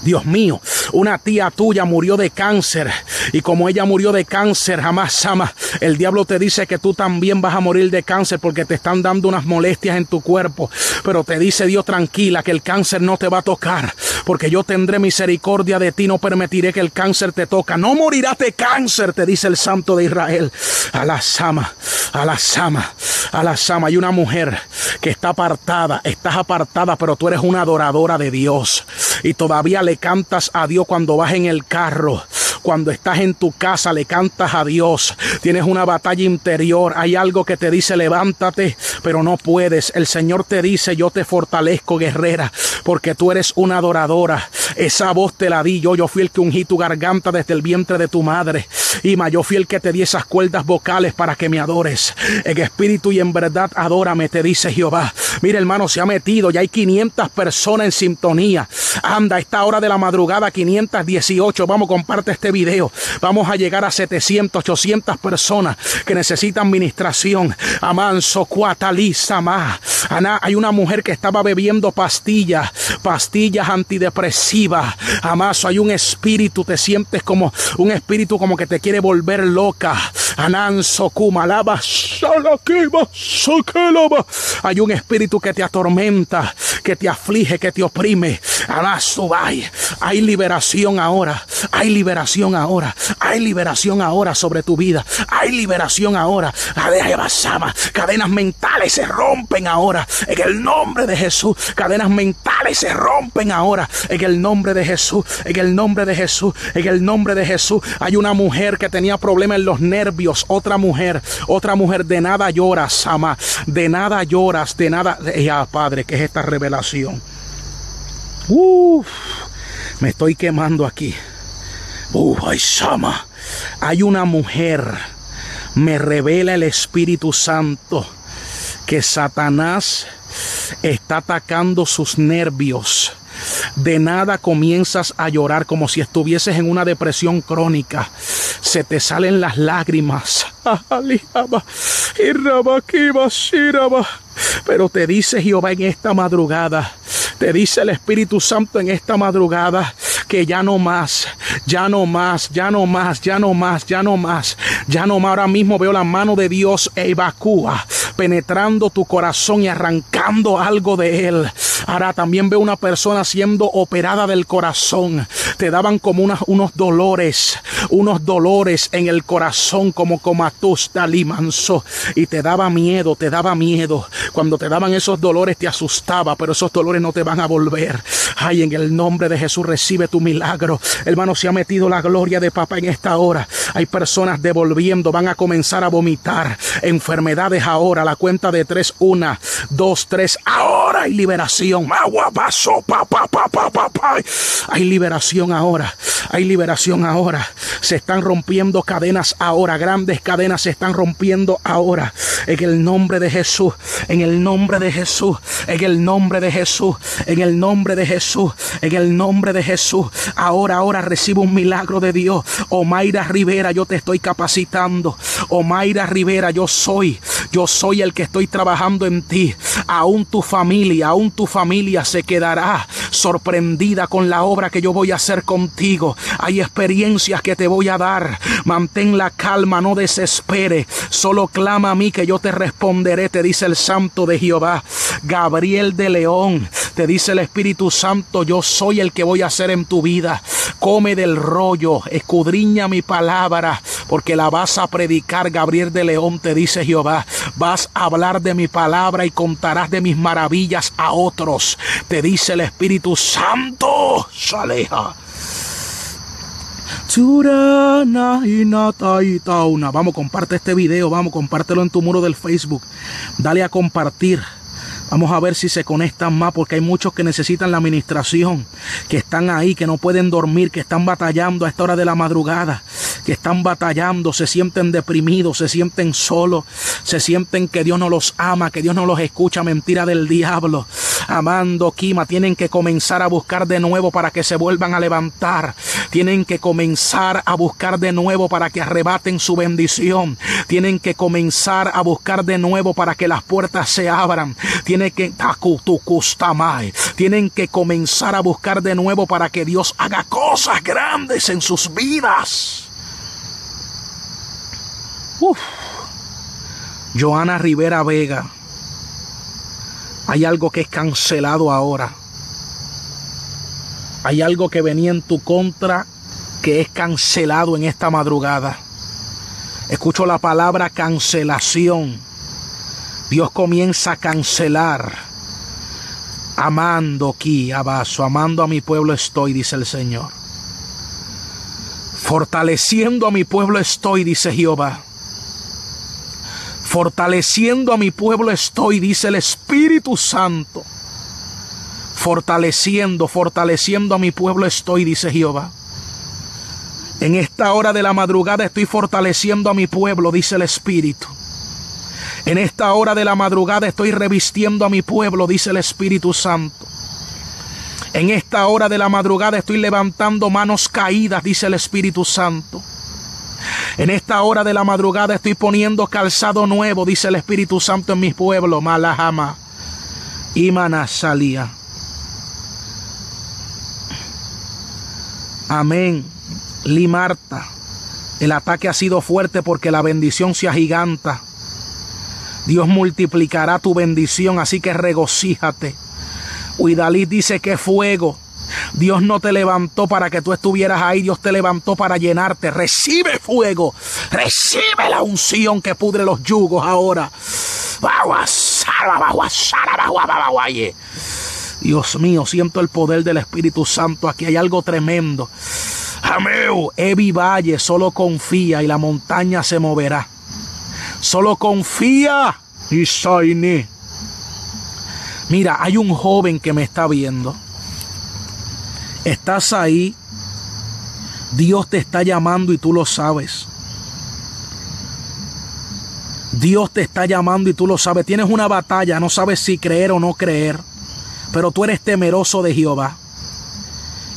Dios mío, una tía tuya murió de cáncer y como ella murió de cáncer, jamás ama. El diablo te dice que tú también vas a morir de cáncer porque te están dando unas molestias en tu cuerpo. Pero te dice Dios tranquila que el cáncer no te va a tocar porque yo tendré misericordia de ti. No permitiré que el cáncer te toca. No morirás de cáncer, te dice el Santo de Israel. A la sama, a la sama, a la sama. Hay una mujer que está apartada, estás apartada, pero tú eres una adoradora de Dios y todavía le cantas a Dios cuando vas en el carro Cuando estás en tu casa le cantas a Dios. Tienes una batalla interior. Hay algo que te dice levántate, pero no puedes. El Señor te dice yo te fortalezco guerrera porque tú eres una adoradora. Esa voz te la di yo. Yo fui el que ungí tu garganta desde el vientre de tu madre. Y yo fui el que te di esas cuerdas vocales para que me adores. En espíritu y en verdad adórame, te dice Jehová. Mira hermano, se ha metido. Ya hay 500 personas en sintonía. Anda, esta hora de la madrugada 518. Vamos, comparte este video. Vamos a llegar a 700, 800 personas que necesitan administración. Amanso, cuataliza, más. Hay una mujer que estaba bebiendo pastillas, pastillas antidepresivas. Amazo, hay un espíritu, te sientes como un espíritu como que te quiere volver loca. Ananso, kumalaba, hay un espíritu que te atormenta, que te aflige, que te oprime. Hay liberación ahora. Hay liberación ahora. Hay liberación ahora sobre tu vida. Hay liberación ahora. Cadenas mentales se rompen ahora. En el nombre de Jesús. Cadenas mentales se rompen ahora. En el nombre de Jesús. En el nombre de Jesús. En el nombre de Jesús. Hay una mujer que tenía problemas en los nervios. Otra mujer. Otra mujer. De nada lloras, ama. De nada lloras. De nada. Ya, Padre, que es esta revelación. Uf, me estoy quemando aquí. Uf, ay. Hay una mujer. Me revela el Espíritu Santo que Satanás está atacando sus nervios. De nada comienzas a llorar como si estuvieses en una depresión crónica. Se te salen las lágrimas. Pero te dice Jehová en esta madrugada, te dice el Espíritu Santo en esta madrugada que ya no más, ya no más, ya no más, ya no más, ya no más, ya no más. Ahora mismo veo la mano de Dios evacúa, penetrando tu corazón y arrancando algo de él. Ahora también veo una persona siendo operada del corazón. Te daban como unos dolores, unos dolores en el corazón como comatus manso y te daba miedo, te daba miedo. Cuando te daban esos dolores te asustaba, pero esos dolores no te van a volver. Ay, en el nombre de Jesús recibe tu milagro. Hermano, se ha metido la gloria de papá en esta hora. Hay personas devolviendo, van a comenzar a vomitar. Enfermedades ahora, cuenta de tres, una, dos, tres. Ahora hay liberación. Hay liberación ahora. Hay liberación ahora. Se están rompiendo cadenas ahora. Grandes cadenas se están rompiendo ahora. En el nombre de Jesús. En el nombre de Jesús. En el nombre de Jesús. En el nombre de Jesús. En el nombre de Jesús. Ahora, ahora recibo un milagro de Dios. Omaira Rivera, yo te estoy capacitando. Omaira Rivera, yo soy. Yo soy el que estoy trabajando en ti. Aún tu familia, aún tu familia se quedará sorprendida con la obra que yo voy a hacer contigo. Hay experiencias que te voy a dar. Mantén la calma, no desespere. Solo clama a mí que yo te responderé, te dice el Santo de Jehová. Gabriel de León, te dice el Espíritu Santo, yo soy el que voy a hacer en tu vida. Come del rollo, escudriña mi palabra, porque la vas a predicar, Gabriel de León, te dice Jehová. Vas a hablar de mi palabra y contarás de mis maravillas a otros, te dice el Espíritu Santo. Saleja. Vamos, comparte este video, vamos, compártelo en tu muro del Facebook. Dale a compartir. Vamos a ver si se conectan más porque hay muchos que necesitan la administración, que están ahí, que no pueden dormir, que están batallando a esta hora de la madrugada, que están batallando, se sienten deprimidos, se sienten solos, se sienten que Dios no los ama, que Dios no los escucha, mentira del diablo. Amando Kima, tienen que comenzar a buscar de nuevo para que se vuelvan a levantar. Tienen que comenzar a buscar de nuevo para que arrebaten su bendición. Tienen que comenzar a buscar de nuevo para que las puertas se abran. Que tienen que comenzar a buscar de nuevo para que Dios haga cosas grandes en sus vidas. Uf. Joana Rivera Vega. Hay algo que es cancelado ahora. Hay algo que venía en tu contra que es cancelado en esta madrugada. Escucho la palabra cancelación. Dios comienza a cancelar. Amando aquí, abaso, amando a mi pueblo estoy, dice el Señor. Fortaleciendo a mi pueblo estoy, dice Jehová. Fortaleciendo a mi pueblo estoy, dice el Espíritu Santo. Fortaleciendo, fortaleciendo a mi pueblo estoy, dice Jehová. En esta hora de la madrugada estoy fortaleciendo a mi pueblo, dice el Espíritu. En esta hora de la madrugada estoy revistiendo a mi pueblo, dice el Espíritu Santo. En esta hora de la madrugada estoy levantando manos caídas, dice el Espíritu Santo. En esta hora de la madrugada estoy poniendo calzado nuevo, dice el Espíritu Santo en mi pueblo, Malahama y Manasalía. Amén. Limarta. El ataque ha sido fuerte porque la bendición se agiganta. Dios multiplicará tu bendición, así que regocíjate. Huidalí dice que fuego Dios no te levantó para que tú estuvieras ahí, Dios te levantó para llenarte. Recibe fuego, recibe la unción que pudre los yugos ahora. Dios mío, siento el poder del Espíritu Santo. Aquí hay algo tremendo. Amén. Evi Valle, solo confía y la montaña se moverá. Solo confía. Y Mira, hay un joven que me está viendo. Estás ahí. Dios te está llamando y tú lo sabes. Dios te está llamando y tú lo sabes. Tienes una batalla, no sabes si creer o no creer. Pero tú eres temeroso de Jehová.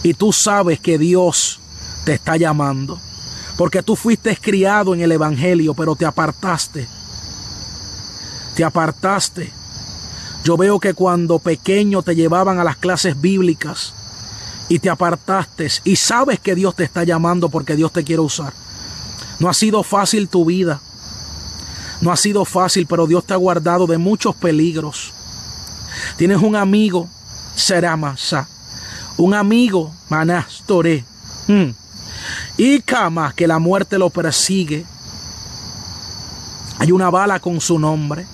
Y tú sabes que Dios te está llamando. Porque tú fuiste criado en el Evangelio, pero te apartaste. Te apartaste. Yo veo que cuando pequeño te llevaban a las clases bíblicas, y te apartaste y sabes que Dios te está llamando porque Dios te quiere usar. No ha sido fácil tu vida. No ha sido fácil, pero Dios te ha guardado de muchos peligros. Tienes un amigo, Seramasa. Un amigo, Manastore. Hmm. Y Kama, que la muerte lo persigue. Hay una bala con su nombre.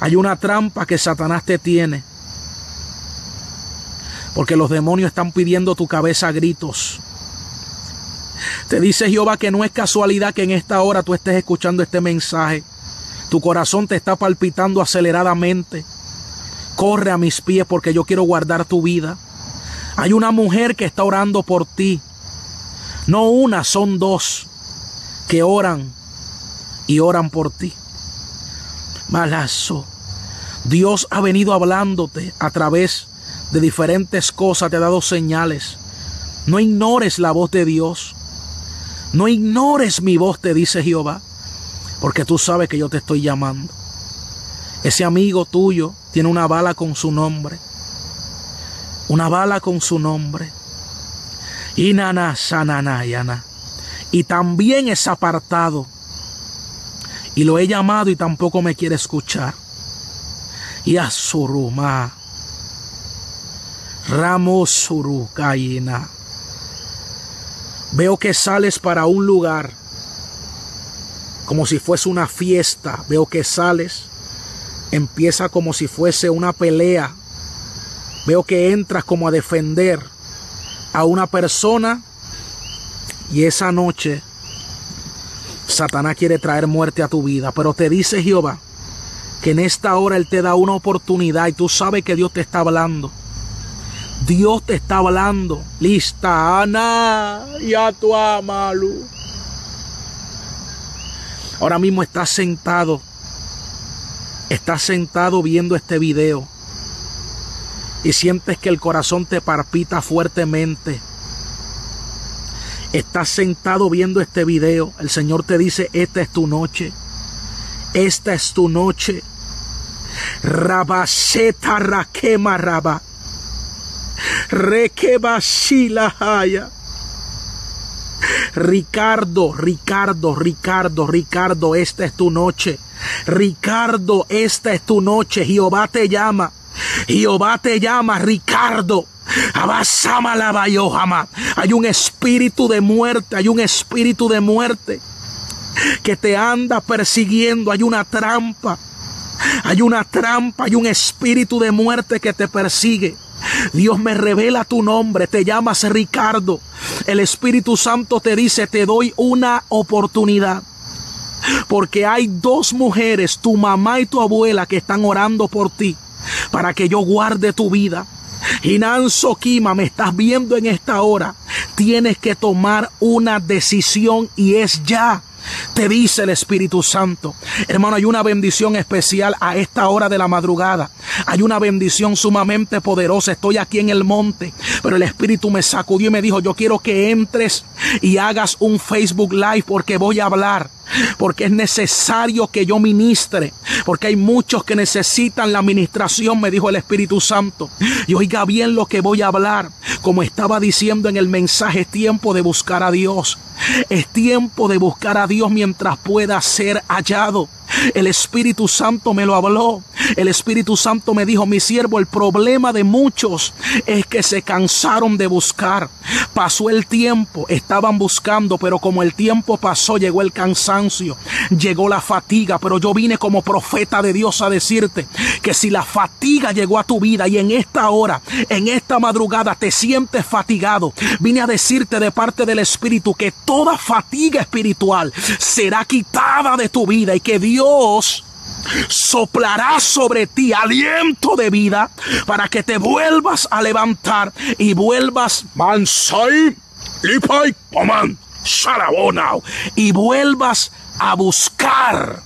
Hay una trampa que Satanás te tiene. Porque los demonios están pidiendo tu cabeza a gritos. Te dice Jehová que no es casualidad que en esta hora tú estés escuchando este mensaje. Tu corazón te está palpitando aceleradamente. Corre a mis pies porque yo quiero guardar tu vida. Hay una mujer que está orando por ti. No una, son dos que oran y oran por ti malazo. Dios ha venido hablándote a través de diferentes cosas, te ha dado señales. No ignores la voz de Dios. No ignores mi voz, te dice Jehová, porque tú sabes que yo te estoy llamando. Ese amigo tuyo tiene una bala con su nombre. Una bala con su nombre. Inana sananayana. Y también es apartado y lo he llamado y tampoco me quiere escuchar. Y a Suruma. Veo que sales para un lugar como si fuese una fiesta. Veo que sales. Empieza como si fuese una pelea. Veo que entras como a defender a una persona y esa noche Satanás quiere traer muerte a tu vida, pero te dice Jehová que en esta hora Él te da una oportunidad y tú sabes que Dios te está hablando. Dios te está hablando. Lista, Ana, ya tu amalu. Ahora mismo estás sentado. Estás sentado viendo este video. Y sientes que el corazón te parpita fuertemente. Estás sentado viendo este video. El Señor te dice, esta es tu noche. Esta es tu noche. Rabaseta raquema raba. Requebashila haya. Ricardo, Ricardo, Ricardo, Ricardo, esta es tu noche. Ricardo, esta es tu noche. Jehová te llama. Jehová te llama, Ricardo. Hay un espíritu de muerte, hay un espíritu de muerte que te anda persiguiendo, hay una trampa. Hay una trampa, hay un espíritu de muerte que te persigue. Dios me revela tu nombre, te llamas Ricardo. El Espíritu Santo te dice, te doy una oportunidad. Porque hay dos mujeres, tu mamá y tu abuela, que están orando por ti para que yo guarde tu vida. Hinanzo Kima, me estás viendo en esta hora. Tienes que tomar una decisión y es ya. Te dice el Espíritu Santo. Hermano, hay una bendición especial a esta hora de la madrugada. Hay una bendición sumamente poderosa. Estoy aquí en el monte, pero el Espíritu me sacudió y me dijo, yo quiero que entres y hagas un Facebook Live porque voy a hablar porque es necesario que yo ministre, porque hay muchos que necesitan la administración, me dijo el Espíritu Santo. Y oiga bien lo que voy a hablar, como estaba diciendo en el mensaje, es tiempo de buscar a Dios. Es tiempo de buscar a Dios mientras pueda ser hallado. El Espíritu Santo me lo habló. El Espíritu Santo me dijo, mi siervo, el problema de muchos es que se cansaron de buscar. Pasó el tiempo, estaban buscando, pero como el tiempo pasó, llegó el cansancio, llegó la fatiga, pero yo vine como profeta de Dios a decirte que si la fatiga llegó a tu vida y en esta hora, en esta madrugada te sientes fatigado, vine a decirte de parte del Espíritu que toda fatiga espiritual será quitada de tu vida y que Dios Dios soplará sobre ti aliento de vida para que te vuelvas a levantar y vuelvas y vuelvas a buscar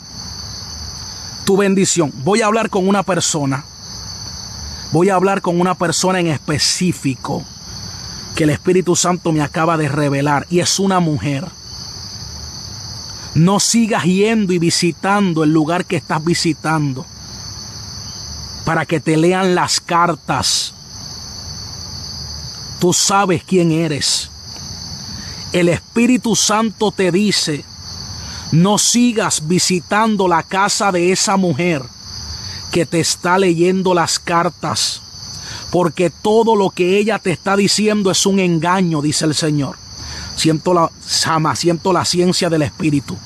tu bendición. Voy a hablar con una persona. Voy a hablar con una persona en específico que el Espíritu Santo me acaba de revelar y es una mujer. No sigas yendo y visitando el lugar que estás visitando para que te lean las cartas. Tú sabes quién eres. El Espíritu Santo te dice, no sigas visitando la casa de esa mujer que te está leyendo las cartas, porque todo lo que ella te está diciendo es un engaño, dice el Señor. Siento la sama, siento la ciencia del Espíritu.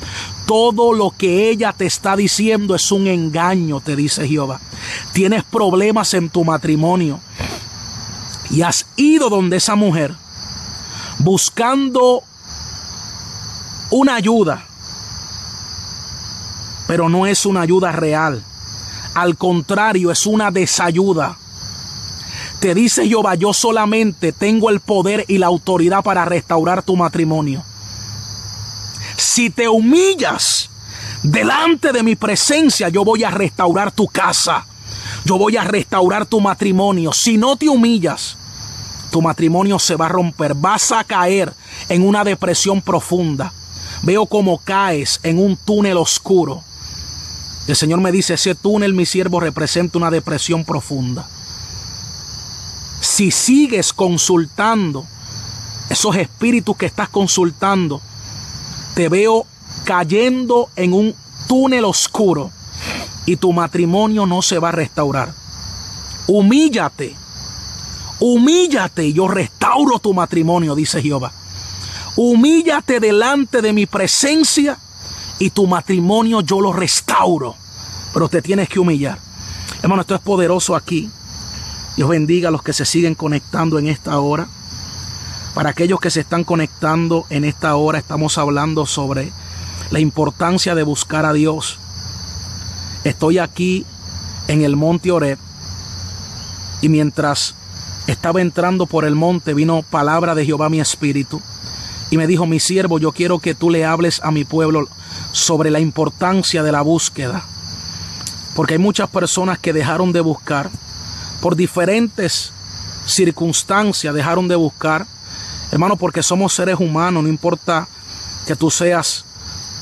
Todo lo que ella te está diciendo es un engaño, te dice Jehová. Tienes problemas en tu matrimonio y has ido donde esa mujer buscando una ayuda, pero no es una ayuda real. Al contrario, es una desayuda. Te dice Jehová, yo solamente tengo el poder y la autoridad para restaurar tu matrimonio. Si te humillas delante de mi presencia, yo voy a restaurar tu casa. Yo voy a restaurar tu matrimonio. Si no te humillas, tu matrimonio se va a romper. Vas a caer en una depresión profunda. Veo como caes en un túnel oscuro. El Señor me dice, ese túnel, mi siervo, representa una depresión profunda si sigues consultando esos espíritus que estás consultando, te veo cayendo en un túnel oscuro y tu matrimonio no se va a restaurar. Humíllate, humíllate yo restauro tu matrimonio, dice Jehová. Humíllate delante de mi presencia y tu matrimonio yo lo restauro. Pero te tienes que humillar. Hermano, esto es poderoso aquí. Dios bendiga a los que se siguen conectando en esta hora. Para aquellos que se están conectando en esta hora, estamos hablando sobre la importancia de buscar a Dios. Estoy aquí en el monte Oreb y mientras estaba entrando por el monte vino palabra de Jehová mi espíritu y me dijo, mi siervo, yo quiero que tú le hables a mi pueblo sobre la importancia de la búsqueda. Porque hay muchas personas que dejaron de buscar por diferentes circunstancias dejaron de buscar. Hermano, porque somos seres humanos, no importa que tú seas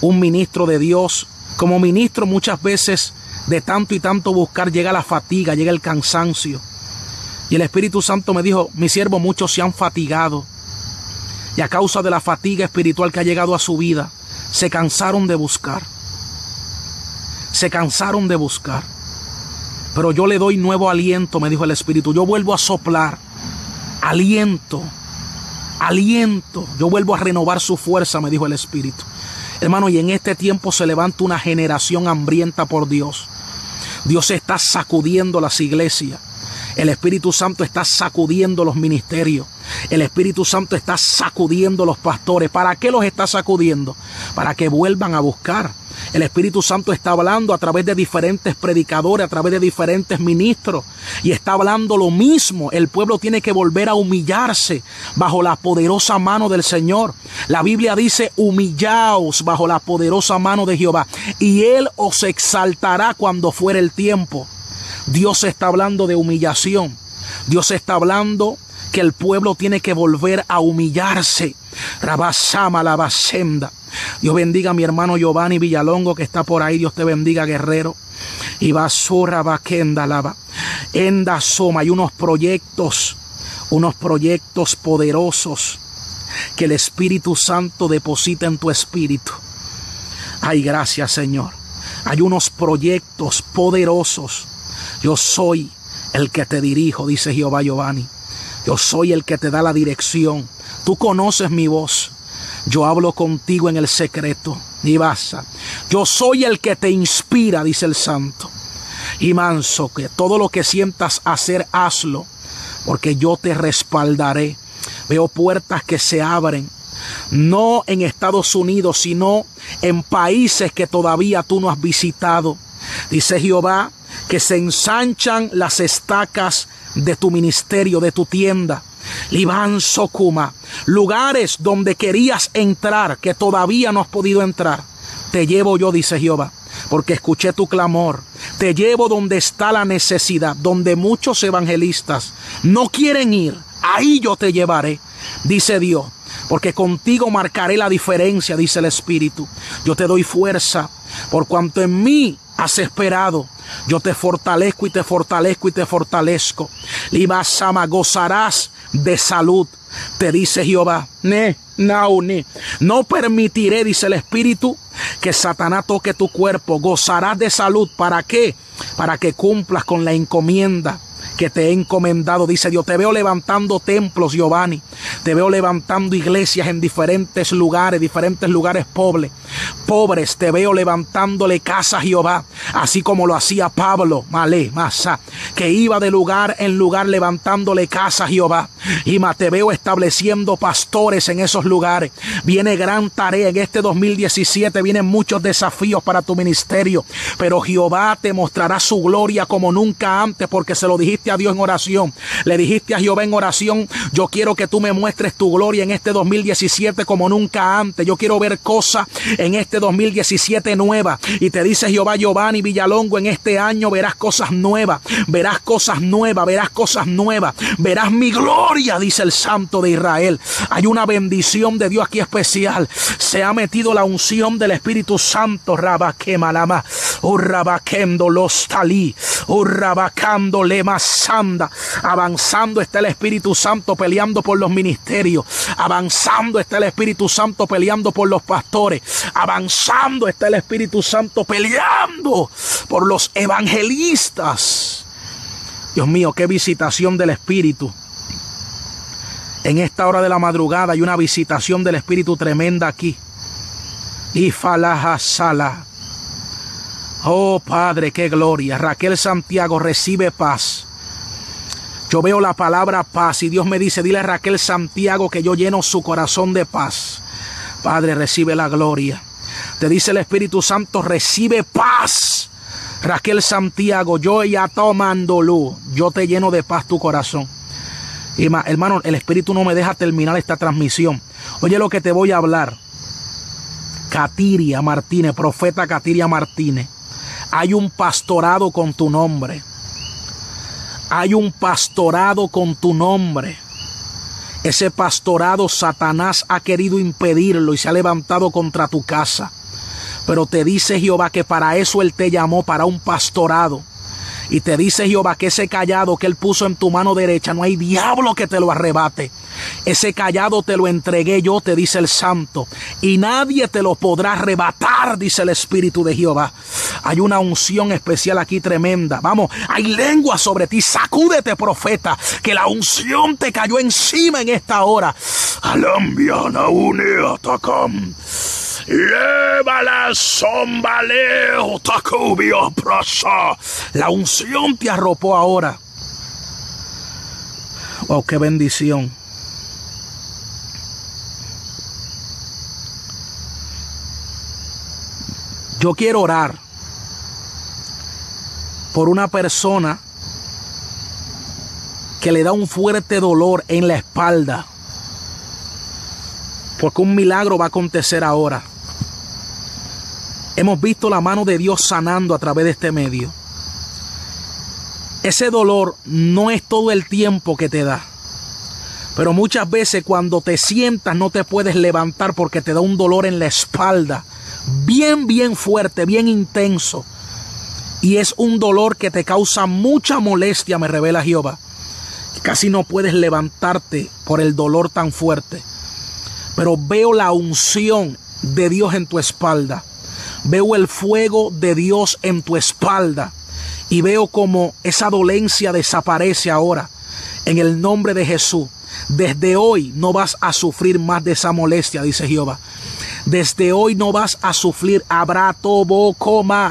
un ministro de Dios. Como ministro muchas veces de tanto y tanto buscar llega la fatiga, llega el cansancio. Y el Espíritu Santo me dijo, mi siervo, muchos se han fatigado. Y a causa de la fatiga espiritual que ha llegado a su vida, se cansaron de buscar. Se cansaron de buscar. Pero yo le doy nuevo aliento, me dijo el Espíritu. Yo vuelvo a soplar. Aliento. Aliento. Yo vuelvo a renovar su fuerza, me dijo el Espíritu. Hermano, y en este tiempo se levanta una generación hambrienta por Dios. Dios está sacudiendo las iglesias. El Espíritu Santo está sacudiendo los ministerios. El Espíritu Santo está sacudiendo los pastores. ¿Para qué los está sacudiendo? Para que vuelvan a buscar. El Espíritu Santo está hablando a través de diferentes predicadores, a través de diferentes ministros. Y está hablando lo mismo. El pueblo tiene que volver a humillarse bajo la poderosa mano del Señor. La Biblia dice, humillaos bajo la poderosa mano de Jehová. Y Él os exaltará cuando fuere el tiempo. Dios está hablando de humillación. Dios está hablando que el pueblo tiene que volver a humillarse. Rabasama la basenda. Dios bendiga a mi hermano Giovanni Villalongo que está por ahí. Dios te bendiga, guerrero. Y basura vaquenda lava. Enda soma. Hay unos proyectos, unos proyectos poderosos que el Espíritu Santo deposita en tu espíritu. Ay, gracias, Señor. Hay unos proyectos poderosos yo soy el que te dirijo, dice Jehová Giovanni. Yo soy el que te da la dirección. Tú conoces mi voz. Yo hablo contigo en el secreto. Y. Yo soy el que te inspira, dice el santo. Y manso, que todo lo que sientas hacer, hazlo. Porque yo te respaldaré. Veo puertas que se abren. No en Estados Unidos, sino en países que todavía tú no has visitado. Dice Jehová, que se ensanchan las estacas de tu ministerio, de tu tienda. Libán Sokuma, lugares donde querías entrar, que todavía no has podido entrar. Te llevo yo, dice Jehová, porque escuché tu clamor. Te llevo donde está la necesidad, donde muchos evangelistas no quieren ir. Ahí yo te llevaré, dice Dios, porque contigo marcaré la diferencia, dice el Espíritu. Yo te doy fuerza, por cuanto en mí has esperado. Yo te fortalezco y te fortalezco y te fortalezco. Libasama, gozarás de salud. Te dice Jehová, no. No permitiré, dice el Espíritu, que Satanás toque tu cuerpo. Gozarás de salud. ¿Para qué? Para que cumplas con la encomienda que te he encomendado. Dice Dios, te veo levantando templos, Giovanni. Te veo levantando iglesias en diferentes lugares, diferentes lugares pobres. Pobres, te veo levantándole casa a Jehová, así como lo hacía Pablo, Malé, Masa, que iba de lugar en lugar levantándole casa a Jehová. Y te veo estableciendo pastores en esos lugares. Viene gran tarea en este 2017, vienen muchos desafíos para tu ministerio, pero Jehová te mostrará su gloria como nunca antes, porque se lo dijiste a Dios en oración. Le dijiste a Jehová en oración, yo quiero que tú me muestres tu gloria en este 2017 como nunca antes. Yo quiero ver cosas en este 2017 nuevas. Y te dice Jehová Giovanni Villalongo, en este año verás cosas nuevas, verás cosas nuevas, verás cosas nuevas, verás mi gloria, dice el Santo de Israel. Hay una bendición de Dios aquí especial. Se ha metido la unción del Espíritu Santo, Rabaquemalama, Urrabaquendo los talí, Urrabacando lemas sanda. Avanzando está el Espíritu Santo peleando por los ministerios. Avanzando está el Espíritu Santo peleando por los pastores. Avanzando está el Espíritu Santo peleando por los evangelistas. Dios mío, qué visitación del Espíritu. En esta hora de la madrugada hay una visitación del Espíritu tremenda aquí. Y sala. Oh Padre, qué gloria. Raquel Santiago recibe paz. Yo veo la palabra paz y Dios me dice, dile a Raquel Santiago que yo lleno su corazón de paz. Padre, recibe la gloria. Te dice el Espíritu Santo, recibe paz. Raquel Santiago, yo ya tomando luz, yo te lleno de paz tu corazón. Y hermano, el Espíritu no me deja terminar esta transmisión. Oye lo que te voy a hablar. Catiria Martínez, profeta Catiria Martínez. Hay un pastorado con tu nombre. Hay un pastorado con tu nombre. Ese pastorado Satanás ha querido impedirlo y se ha levantado contra tu casa. Pero te dice Jehová que para eso Él te llamó, para un pastorado. Y te dice Jehová que ese callado que Él puso en tu mano derecha, no hay diablo que te lo arrebate. Ese callado te lo entregué yo, te dice el santo. Y nadie te lo podrá arrebatar, dice el Espíritu de Jehová. Hay una unción especial aquí tremenda. Vamos, hay lengua sobre ti. Sacúdete, profeta, que la unción te cayó encima en esta hora. Alambiana une atacam. La unción te arropó ahora. Oh, qué bendición. Yo quiero orar por una persona que le da un fuerte dolor en la espalda. Porque un milagro va a acontecer ahora. Hemos visto la mano de Dios sanando a través de este medio. Ese dolor no es todo el tiempo que te da. Pero muchas veces cuando te sientas no te puedes levantar porque te da un dolor en la espalda. Bien, bien fuerte, bien intenso. Y es un dolor que te causa mucha molestia, me revela Jehová. Casi no puedes levantarte por el dolor tan fuerte. Pero veo la unción de Dios en tu espalda. Veo el fuego de Dios en tu espalda y veo como esa dolencia desaparece ahora. En el nombre de Jesús. Desde hoy no vas a sufrir más de esa molestia, dice Jehová. Desde hoy no vas a sufrir, habrá todo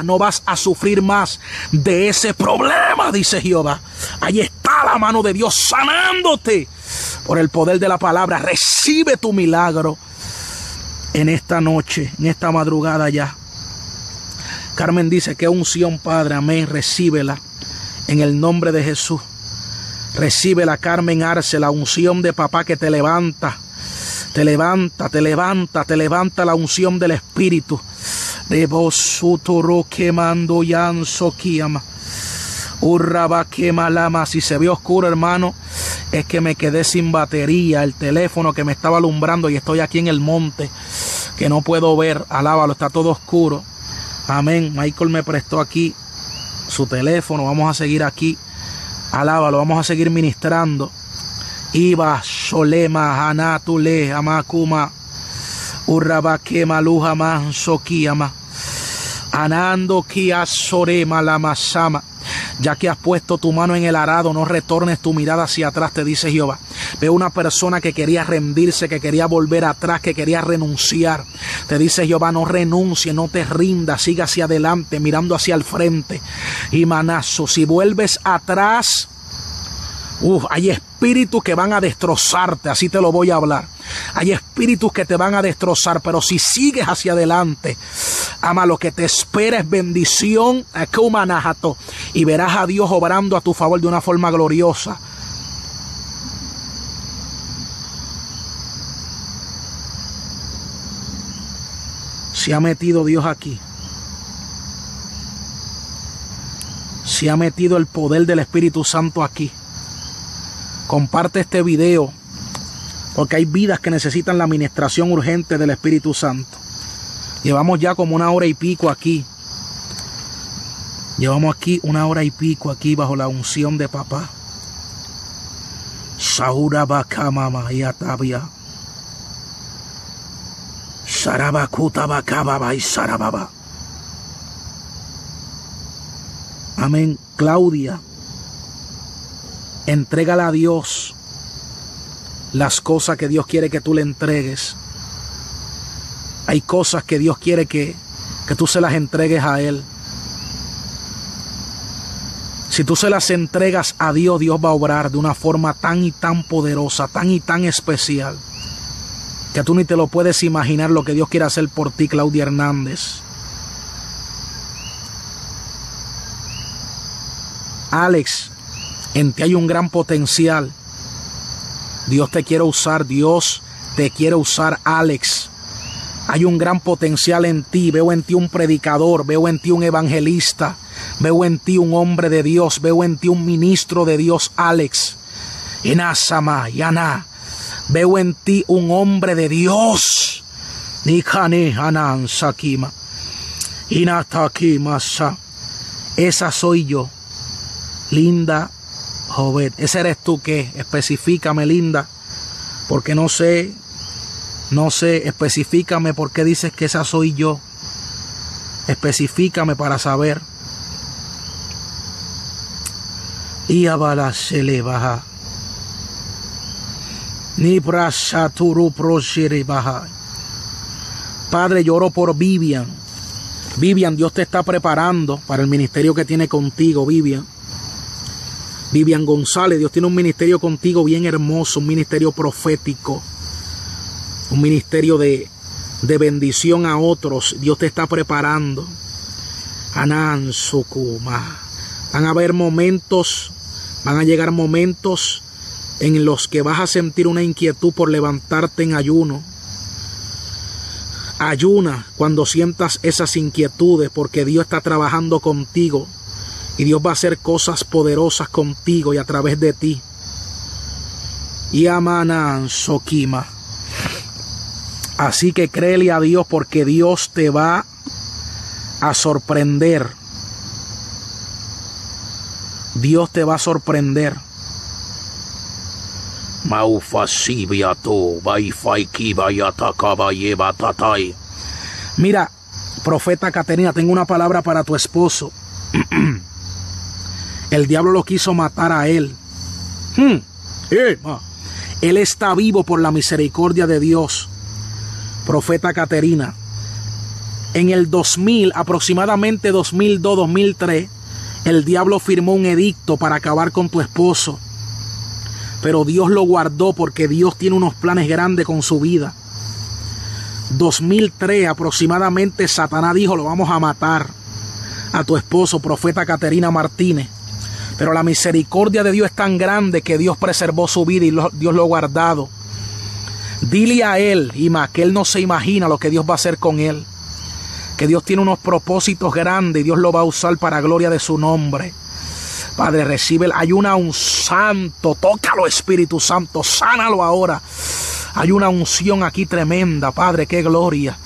no vas a sufrir más de ese problema, dice Jehová. Ahí está la mano de Dios sanándote por el poder de la palabra. Recibe tu milagro en esta noche, en esta madrugada ya. Carmen dice que unción, Padre, amén, recíbela en el nombre de Jesús. Recíbela, Carmen Arce, la unción de papá que te levanta. Te levanta, te levanta, te levanta la unción del Espíritu. De vos quemando yanso kiama. Urraba quema lama. Si se ve oscuro, hermano, es que me quedé sin batería. El teléfono que me estaba alumbrando y estoy aquí en el monte. Que no puedo ver. Alábalo, está todo oscuro. Amén. Michael me prestó aquí su teléfono. Vamos a seguir aquí. Alábalo. Vamos a seguir ministrando. Iba Hanatule Amakuma Anando Kia Sorema Lamasama ya que has puesto tu mano en el arado, no retornes tu mirada hacia atrás, te dice Jehová. Veo una persona que quería rendirse, que quería volver atrás, que quería renunciar. Te dice Jehová, no renuncie, no te rindas, siga hacia adelante, mirando hacia el frente. Y manazo, si vuelves atrás, Uf, hay espíritus que van a destrozarte, así te lo voy a hablar. Hay espíritus que te van a destrozar, pero si sigues hacia adelante, ama lo que te espera es bendición, y verás a Dios obrando a tu favor de una forma gloriosa. Se ha metido Dios aquí. Se ha metido el poder del Espíritu Santo aquí. Comparte este video porque hay vidas que necesitan la administración urgente del Espíritu Santo. Llevamos ya como una hora y pico aquí. Llevamos aquí una hora y pico aquí bajo la unción de papá. Saura Bakamama y Atabia. Bakababa y Sarababa. Amén. Claudia Entrégale a Dios las cosas que Dios quiere que tú le entregues. Hay cosas que Dios quiere que, que tú se las entregues a Él. Si tú se las entregas a Dios, Dios va a obrar de una forma tan y tan poderosa, tan y tan especial, que tú ni te lo puedes imaginar lo que Dios quiere hacer por ti, Claudia Hernández. Alex, en ti hay un gran potencial. Dios te quiere usar, Dios te quiere usar, Alex. Hay un gran potencial en ti. Veo en ti un predicador, veo en ti un evangelista, veo en ti un hombre de Dios, veo en ti un ministro de Dios, Alex. Inasama, Yana. Veo en ti un hombre de Dios. Nikane Hanan Sakima. Inatakimasa. Esa soy yo. Linda joven. Ese eres tú que, especifícame, linda, porque no sé, no sé, especifícame por qué dices que esa soy yo. Especifícame para saber. Y a se le baja. Baja. Padre, lloro por Vivian. Vivian, Dios te está preparando para el ministerio que tiene contigo, Vivian. Vivian González, Dios tiene un ministerio contigo bien hermoso, un ministerio profético, un ministerio de, de bendición a otros. Dios te está preparando. Anan Sukuma. Van a haber momentos, van a llegar momentos en los que vas a sentir una inquietud por levantarte en ayuno. Ayuna cuando sientas esas inquietudes porque Dios está trabajando contigo y Dios va a hacer cosas poderosas contigo y a través de ti. Y amanan Sokima. Así que créele a Dios porque Dios te va a sorprender. Dios te va a sorprender. Mira, profeta Caterina, tengo una palabra para tu esposo. El diablo lo quiso matar a él. Hmm. Él está vivo por la misericordia de Dios. Profeta Caterina. En el 2000, aproximadamente 2002-2003, el diablo firmó un edicto para acabar con tu esposo pero Dios lo guardó porque Dios tiene unos planes grandes con su vida. 2003 aproximadamente Satanás dijo lo vamos a matar a tu esposo, profeta Caterina Martínez. Pero la misericordia de Dios es tan grande que Dios preservó su vida y Dios lo ha guardado. Dile a él, Ima, que él no se imagina lo que Dios va a hacer con él. Que Dios tiene unos propósitos grandes y Dios lo va a usar para gloria de su nombre. Padre, recibe, hay una un santo, tócalo Espíritu Santo, sánalo ahora. Hay una unción aquí tremenda, Padre, qué gloria.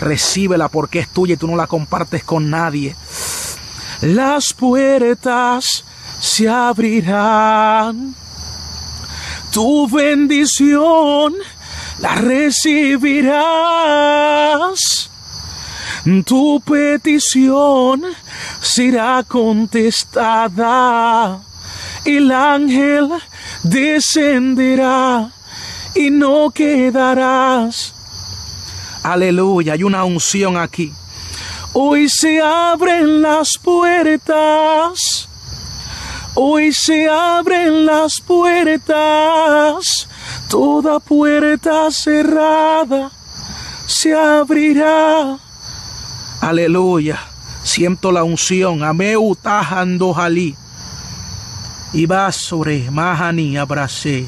Recíbela porque es tuya y tú no la compartes con nadie. Las puertas se abrirán. Tu bendición la recibirás. Tu petición será contestada. El ángel descenderá y no quedarás. Aleluya, hay una unción aquí. Hoy se abren las puertas. Hoy se abren las puertas. Toda puerta cerrada se abrirá. Aleluya. Siento la unción. Ameu tajando jalí. Y sobre mahani abracé.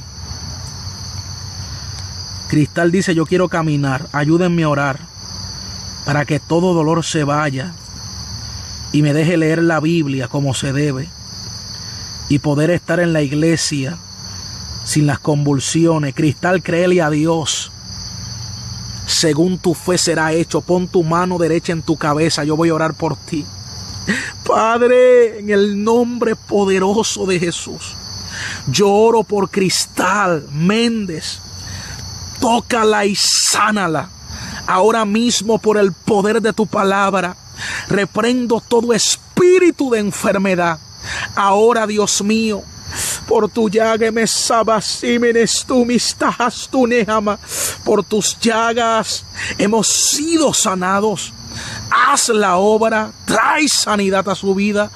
Cristal dice, yo quiero caminar, ayúdenme a orar para que todo dolor se vaya y me deje leer la Biblia como se debe y poder estar en la iglesia sin las convulsiones. Cristal, créele a Dios según tu fe será hecho. Pon tu mano derecha en tu cabeza, yo voy a orar por ti. Padre, en el nombre poderoso de Jesús, yo oro por Cristal Méndez. Tócala y sánala. Ahora mismo por el poder de tu palabra, reprendo todo espíritu de enfermedad. Ahora, Dios mío, por tu llaga me sabasimenes tú tu. Por tus llagas hemos sido sanados. Haz la obra, trae sanidad a su vida.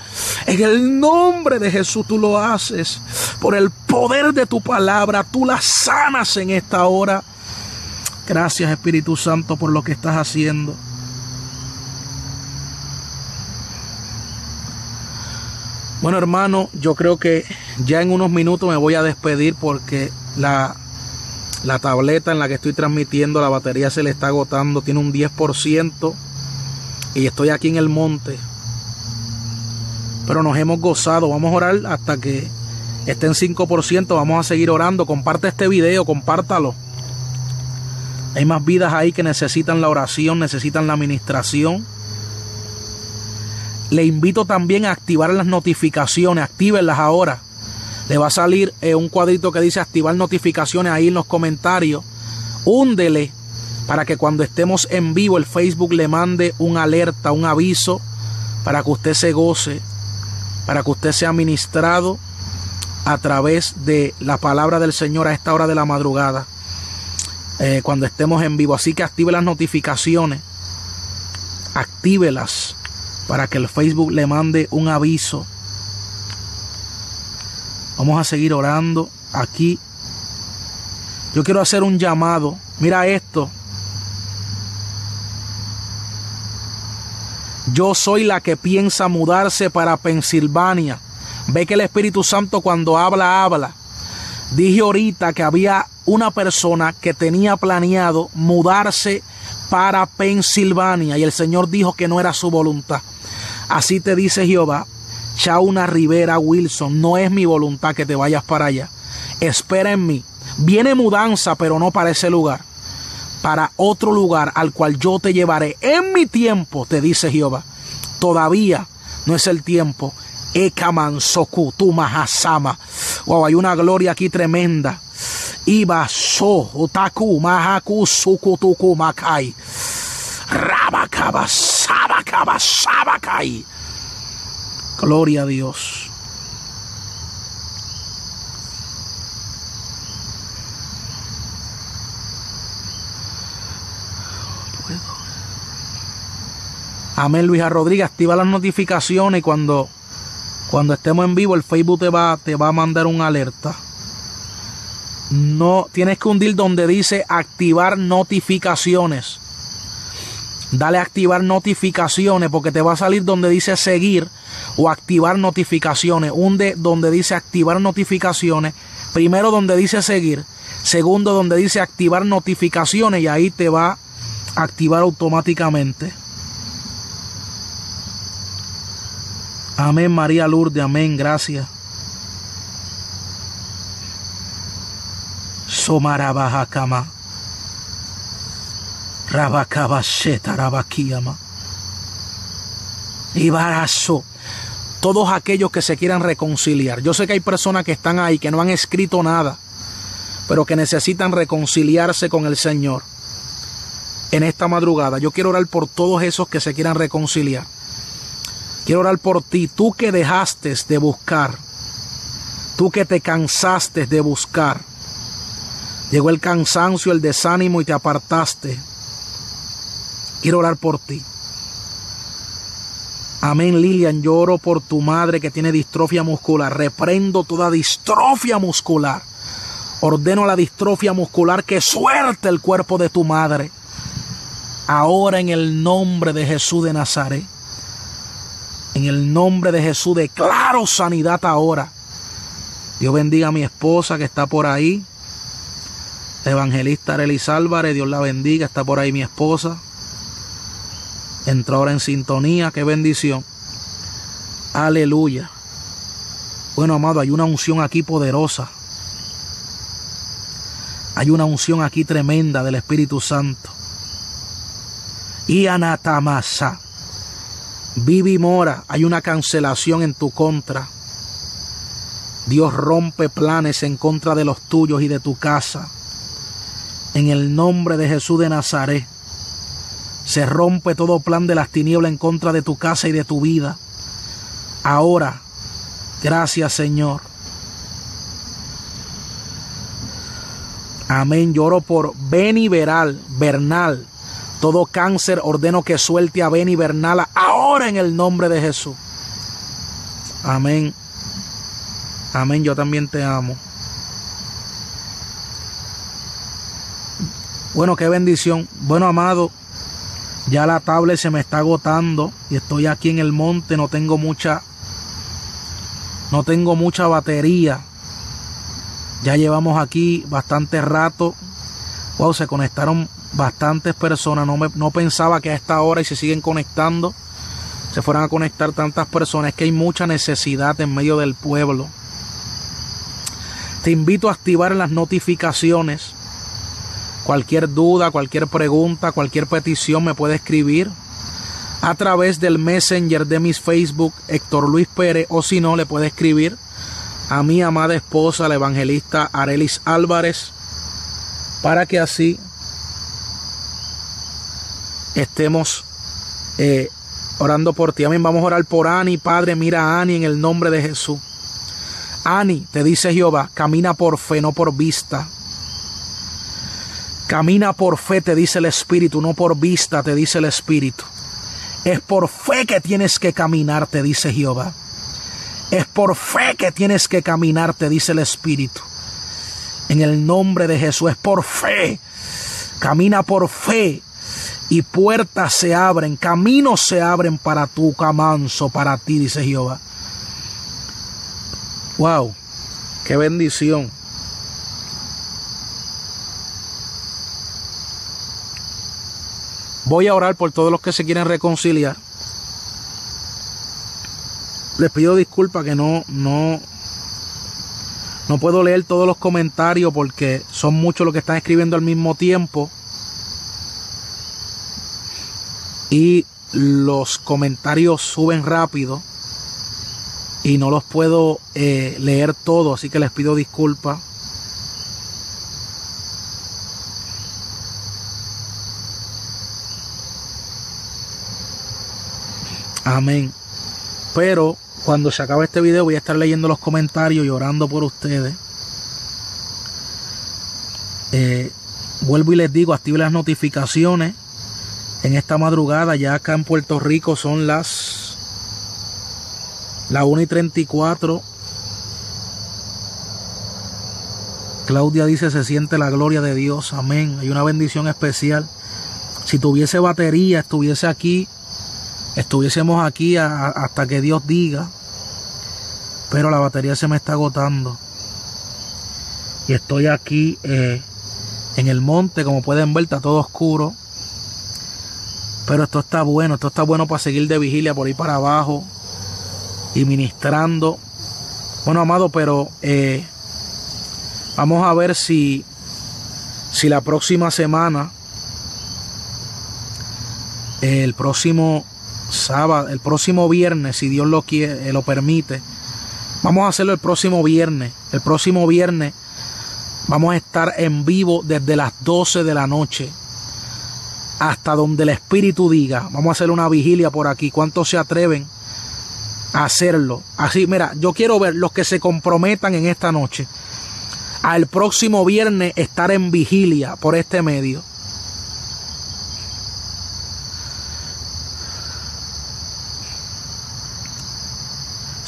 En el nombre de Jesús tú lo haces. Por el poder de tu palabra, tú la sanas en esta hora. Gracias Espíritu Santo por lo que estás haciendo. Bueno, hermano, yo creo que ya en unos minutos me voy a despedir porque la, la tableta en la que estoy transmitiendo, la batería se le está agotando, tiene un 10% y estoy aquí en el monte. Pero nos hemos gozado, vamos a orar hasta que esté en 5%, vamos a seguir orando. Comparte este video, compártalo. Hay más vidas ahí que necesitan la oración, necesitan la administración. Le invito también a activar las notificaciones, actívenlas ahora. Le va a salir eh, un cuadrito que dice activar notificaciones ahí en los comentarios. Húndele para que cuando estemos en vivo el Facebook le mande un alerta, un aviso, para que usted se goce, para que usted sea ministrado a través de la palabra del Señor a esta hora de la madrugada, eh, cuando estemos en vivo. Así que active las notificaciones, actívelas para que el Facebook le mande un aviso. Vamos a seguir orando aquí. Yo quiero hacer un llamado. Mira esto. Yo soy la que piensa mudarse para Pensilvania. Ve que el Espíritu Santo cuando habla, habla. Dije ahorita que había una persona que tenía planeado mudarse para Pensilvania y el Señor dijo que no era su voluntad. Así te dice Jehová, Chauna Rivera Wilson, no es mi voluntad que te vayas para allá. Espera en mí. Viene mudanza, pero no para ese lugar. Para otro lugar al cual yo te llevaré en mi tiempo, te dice Jehová. Todavía no es el tiempo. Mahasama. Wow, hay una gloria aquí tremenda. Iba so, utaku, mahaku, sukutuku, makai. Sabakai. Gloria a Dios. Amén, Luisa Rodríguez, activa las notificaciones cuando, cuando estemos en vivo el Facebook te va, te va a mandar un alerta. No, tienes que hundir donde dice activar notificaciones. Dale activar notificaciones porque te va a salir donde dice seguir o activar notificaciones. Hunde donde dice activar notificaciones. Primero donde dice seguir. Segundo donde dice activar notificaciones y ahí te va a activar automáticamente. Amén, María Lourdes, amén, gracias. Somarabajacama. Rabacabasheta. Y barazo. Todos aquellos que se quieran reconciliar. Yo sé que hay personas que están ahí que no han escrito nada, pero que necesitan reconciliarse con el Señor. En esta madrugada, yo quiero orar por todos esos que se quieran reconciliar. Quiero orar por ti, tú que dejaste de buscar, tú que te cansaste de buscar. Llegó el cansancio, el desánimo y te apartaste. Quiero orar por ti. Amén, Lilian. Yo oro por tu madre que tiene distrofia muscular. Reprendo toda distrofia muscular. Ordeno la distrofia muscular que suelte el cuerpo de tu madre. Ahora en el nombre de Jesús de Nazaret. En el nombre de Jesús declaro sanidad ahora. Dios bendiga a mi esposa que está por ahí. evangelista Arelis Álvarez, Dios la bendiga, está por ahí mi esposa. Entró ahora en sintonía, qué bendición. Aleluya. Bueno, amado, hay una unción aquí poderosa. Hay una unción aquí tremenda del Espíritu Santo. Y anatamasa. Vivi mora, hay una cancelación en tu contra. Dios rompe planes en contra de los tuyos y de tu casa. En el nombre de Jesús de Nazaret. Se rompe todo plan de las tinieblas en contra de tu casa y de tu vida. Ahora, gracias Señor. Amén. Lloro por Beni Veral, Bernal, todo cáncer ordeno que suelte a Beni Bernala ahora en el nombre de Jesús. Amén. Amén. Yo también te amo. Bueno, qué bendición. Bueno, amado, ya la tablet se me está agotando y estoy aquí en el monte, no tengo mucha no tengo mucha batería. Ya llevamos aquí bastante rato. Wow, se conectaron bastantes personas. No, me, no pensaba que a esta hora y se siguen conectando se fueran a conectar tantas personas. Es que hay mucha necesidad en medio del pueblo. Te invito a activar las notificaciones. Cualquier duda, cualquier pregunta, cualquier petición me puede escribir a través del messenger de mis Facebook, Héctor Luis Pérez, o si no, le puede escribir a mi amada esposa, la evangelista Arelis Álvarez, para que así estemos eh, orando por ti. Amén. Vamos a orar por Ani, Padre. Mira a Ani en el nombre de Jesús. Ani, te dice Jehová, camina por fe, no por vista. Camina por fe, te dice el Espíritu, no por vista, te dice el Espíritu. Es por fe que tienes que caminar, te dice Jehová. Es por fe que tienes que caminar, te dice el Espíritu. En el nombre de Jesús, es por fe. Camina por fe y puertas se abren, caminos se abren para tu camanzo, para ti, dice Jehová. Wow, qué bendición. Voy a orar por todos los que se quieren reconciliar. Les pido disculpas que no, no, no puedo leer todos los comentarios porque son muchos los que están escribiendo al mismo tiempo. Y los comentarios suben rápido y no los puedo eh, leer todos, así que les pido disculpas. Amén. Pero cuando se acabe este video voy a estar leyendo los comentarios y orando por ustedes. Eh, vuelvo y les digo, active las notificaciones. En esta madrugada, ya acá en Puerto Rico son las, las 1 y 34. Claudia dice, se siente la gloria de Dios. Amén. Hay una bendición especial. Si tuviese batería, estuviese aquí estuviésemos aquí hasta que Dios diga, pero la batería se me está agotando. Y estoy aquí eh, en el monte, como pueden ver, está todo oscuro. Pero esto está bueno, esto está bueno para seguir de vigilia por ahí para abajo y ministrando. Bueno, amado, pero eh, vamos a ver si, si la próxima semana, el próximo sábado, el próximo viernes, si Dios lo quiere, eh, lo permite. Vamos a hacerlo el próximo viernes. El próximo viernes vamos a estar en vivo desde las 12 de la noche hasta donde el Espíritu diga. Vamos a hacer una vigilia por aquí. ¿Cuántos se atreven a hacerlo? Así, mira, yo quiero ver los que se comprometan en esta noche. Al próximo viernes estar en vigilia por este medio.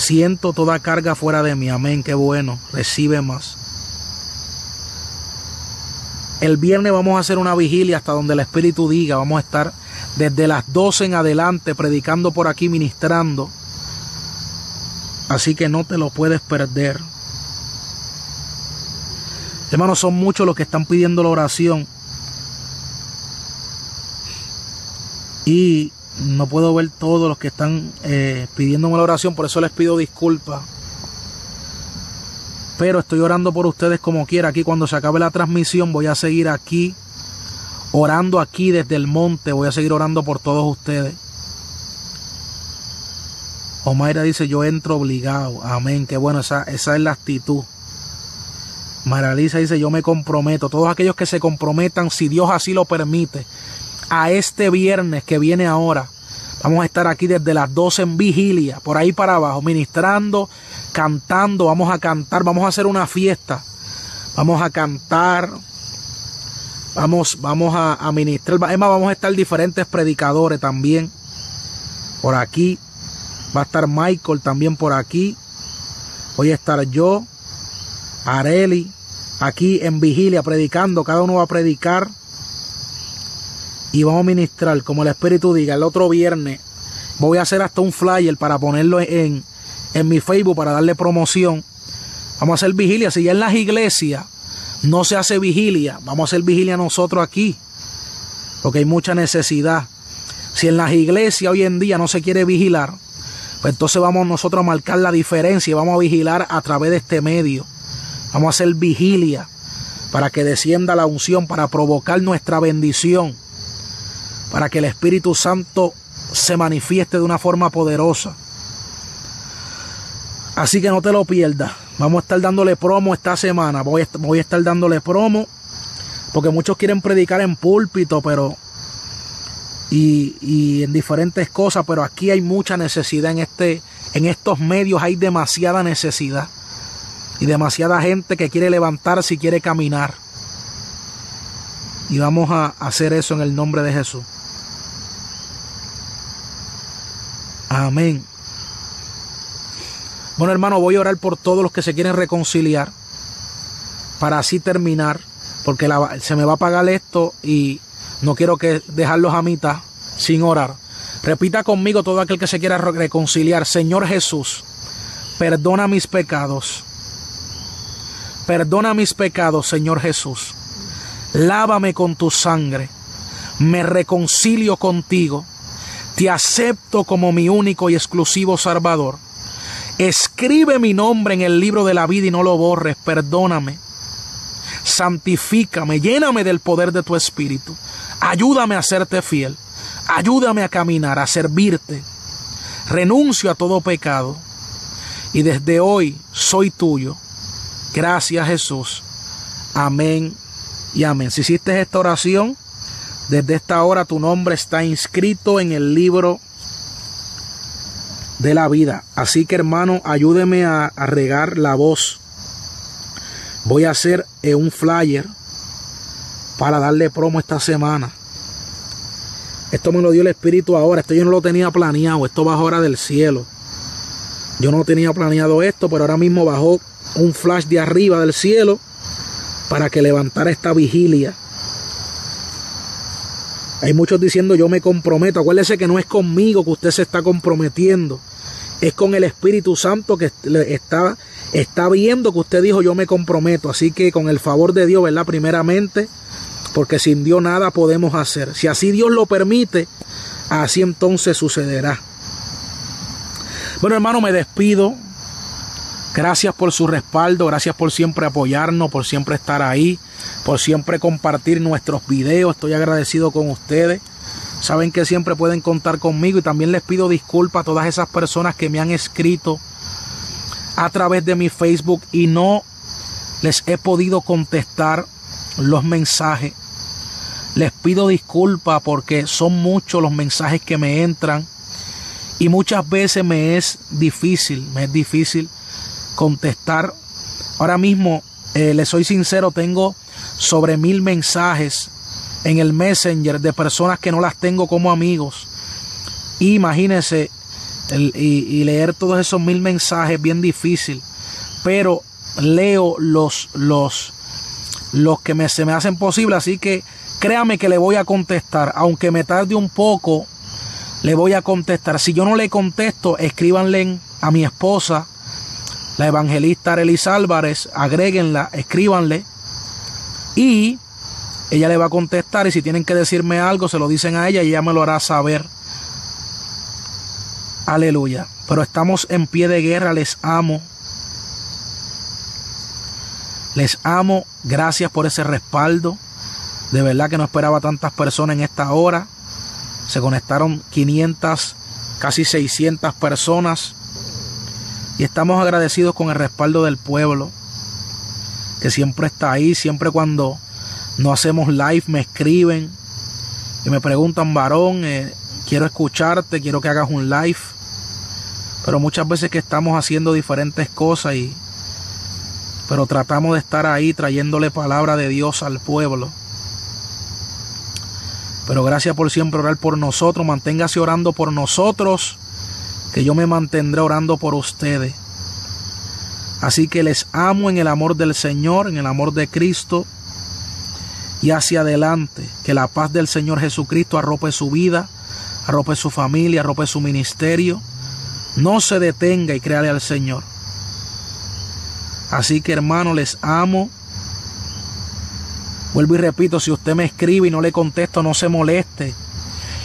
Siento toda carga fuera de mí. Amén. Qué bueno. Recibe más. El viernes vamos a hacer una vigilia hasta donde el Espíritu diga. Vamos a estar desde las 12 en adelante predicando por aquí, ministrando. Así que no te lo puedes perder. Hermanos, son muchos los que están pidiendo la oración. Y no puedo ver todos los que están eh, pidiéndome la oración, por eso les pido disculpas. Pero estoy orando por ustedes como quiera. Aquí cuando se acabe la transmisión voy a seguir aquí, orando aquí desde el monte. Voy a seguir orando por todos ustedes. Omaira dice, yo entro obligado. Amén. Qué bueno, esa, esa es la actitud. Maralisa dice, yo me comprometo. Todos aquellos que se comprometan, si Dios así lo permite, a este viernes que viene ahora. Vamos a estar aquí desde las 12 en vigilia, por ahí para abajo, ministrando, cantando, vamos a cantar, vamos a hacer una fiesta. Vamos a cantar, vamos, vamos a, ministrar. Además, vamos a estar diferentes predicadores también. Por aquí. Va a estar Michael también por aquí. Voy a estar yo, Areli, aquí en vigilia predicando. Cada uno va a predicar y vamos a ministrar, como el Espíritu diga, el otro viernes voy a hacer hasta un flyer para ponerlo en, en mi Facebook para darle promoción. Vamos a hacer vigilia. Si ya en las iglesias no se hace vigilia, vamos a hacer vigilia nosotros aquí. Porque hay mucha necesidad. Si en las iglesias hoy en día no se quiere vigilar, pues entonces vamos nosotros a marcar la diferencia y vamos a vigilar a través de este medio. Vamos a hacer vigilia para que descienda la unción, para provocar nuestra bendición para que el Espíritu Santo se manifieste de una forma poderosa. Así que no te lo pierdas. Vamos a estar dándole promo esta semana. Voy a, estar dándole promo. Porque muchos quieren predicar en púlpito, pero. Y, y, en diferentes cosas, pero aquí hay mucha necesidad en este, en estos medios hay demasiada necesidad y demasiada gente que quiere levantarse y quiere caminar. Y vamos a hacer eso en el nombre de Jesús. Amén. Bueno, hermano, voy a orar por todos los que se quieren reconciliar para así terminar, porque se me va a pagar esto y no quiero que dejarlos a mitad sin orar. Repita conmigo todo aquel que se quiera reconciliar. Señor Jesús, perdona mis pecados. Perdona mis pecados, Señor Jesús. Lávame con tu sangre. Me reconcilio contigo. Te acepto como mi único y exclusivo Salvador. Escribe mi nombre en el libro de la vida y no lo borres. Perdóname. Santifícame. Lléname del poder de tu Espíritu. Ayúdame a serte fiel. Ayúdame a caminar, a servirte. Renuncio a todo pecado. Y desde hoy soy tuyo. Gracias Jesús. Amén y amén. Si hiciste esta oración, desde esta hora tu nombre está inscrito en el libro de la vida. Así que hermano, ayúdeme a, regar la voz. Voy a hacer eh, un flyer para darle promo esta semana. Esto me lo dio el Espíritu ahora. Esto yo no lo tenía planeado. Esto bajó ahora del cielo. Yo no tenía planeado esto, pero ahora mismo bajó un flash de arriba del cielo para que levantara esta vigilia. Hay muchos diciendo yo me comprometo. Acuérdese que no es conmigo que usted se está comprometiendo. Es con el Espíritu Santo que está, está viendo que usted dijo yo me comprometo. Así que con el favor de Dios, ¿verdad? Primeramente, porque sin Dios nada podemos hacer. Si así Dios lo permite, así entonces sucederá. Bueno, hermano, me despido. Gracias por su respaldo, gracias por siempre apoyarnos, por siempre estar ahí, por siempre compartir nuestros videos. Estoy agradecido con ustedes. Saben que siempre pueden contar conmigo y también les pido disculpas a todas esas personas que me han escrito a través de mi Facebook y no les he podido contestar los mensajes. Les pido disculpas porque son muchos los mensajes que me entran y muchas veces me es difícil, me es difícil contestar. Ahora mismo, eh, le soy sincero, tengo sobre mil mensajes en el Messenger de personas que no las tengo como amigos. Imagínense y, leer todos esos mil mensajes bien difícil, pero leo los, los, los que me, se me hacen posible, así que créame que le voy a contestar, aunque me tarde un poco, le voy a contestar. Si yo no le contesto, escríbanle a mi esposa la evangelista Arelis Álvarez, agréguenla, escríbanle y ella le va a contestar y si tienen que decirme algo, se lo dicen a ella y ella me lo hará saber. Aleluya. Pero estamos en pie de guerra, les amo. Les amo, gracias por ese respaldo. De verdad que no esperaba tantas personas en esta hora. Se conectaron 500, casi 600 personas. Y estamos agradecidos con el respaldo del pueblo, que siempre está ahí, siempre cuando no hacemos live me escriben y me preguntan, varón, eh, quiero escucharte, quiero que hagas un live. Pero muchas veces que estamos haciendo diferentes cosas y pero tratamos de estar ahí trayéndole palabra de Dios al pueblo. Pero gracias por siempre orar por nosotros, manténgase orando por nosotros que yo me mantendré orando por ustedes. Así que les amo en el amor del Señor, en el amor de Cristo. Y hacia adelante, que la paz del Señor Jesucristo arrope su vida, arrope su familia, arrope su ministerio. No se detenga y créale al Señor. Así que hermano, les amo. Vuelvo y repito, si usted me escribe y no le contesto, no se moleste.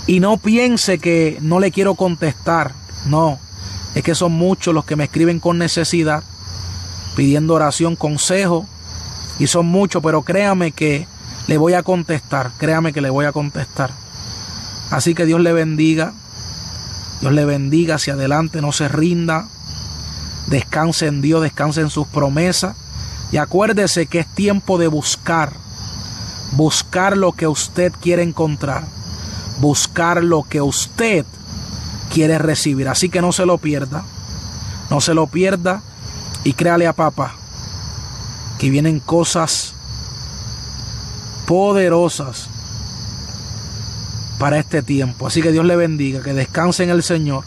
Y no piense que no le quiero contestar. No, es que son muchos los que me escriben con necesidad, pidiendo oración, consejo, y son muchos, pero créame que le voy a contestar, créame que le voy a contestar. Así que Dios le bendiga, Dios le bendiga hacia adelante, no se rinda, descanse en Dios, descanse en sus promesas, y acuérdese que es tiempo de buscar, buscar lo que usted quiere encontrar, buscar lo que usted quiere recibir. Así que no se lo pierda. No se lo pierda y créale a papá que vienen cosas poderosas para este tiempo. Así que Dios le bendiga, que descanse en el Señor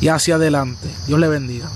y hacia adelante. Dios le bendiga.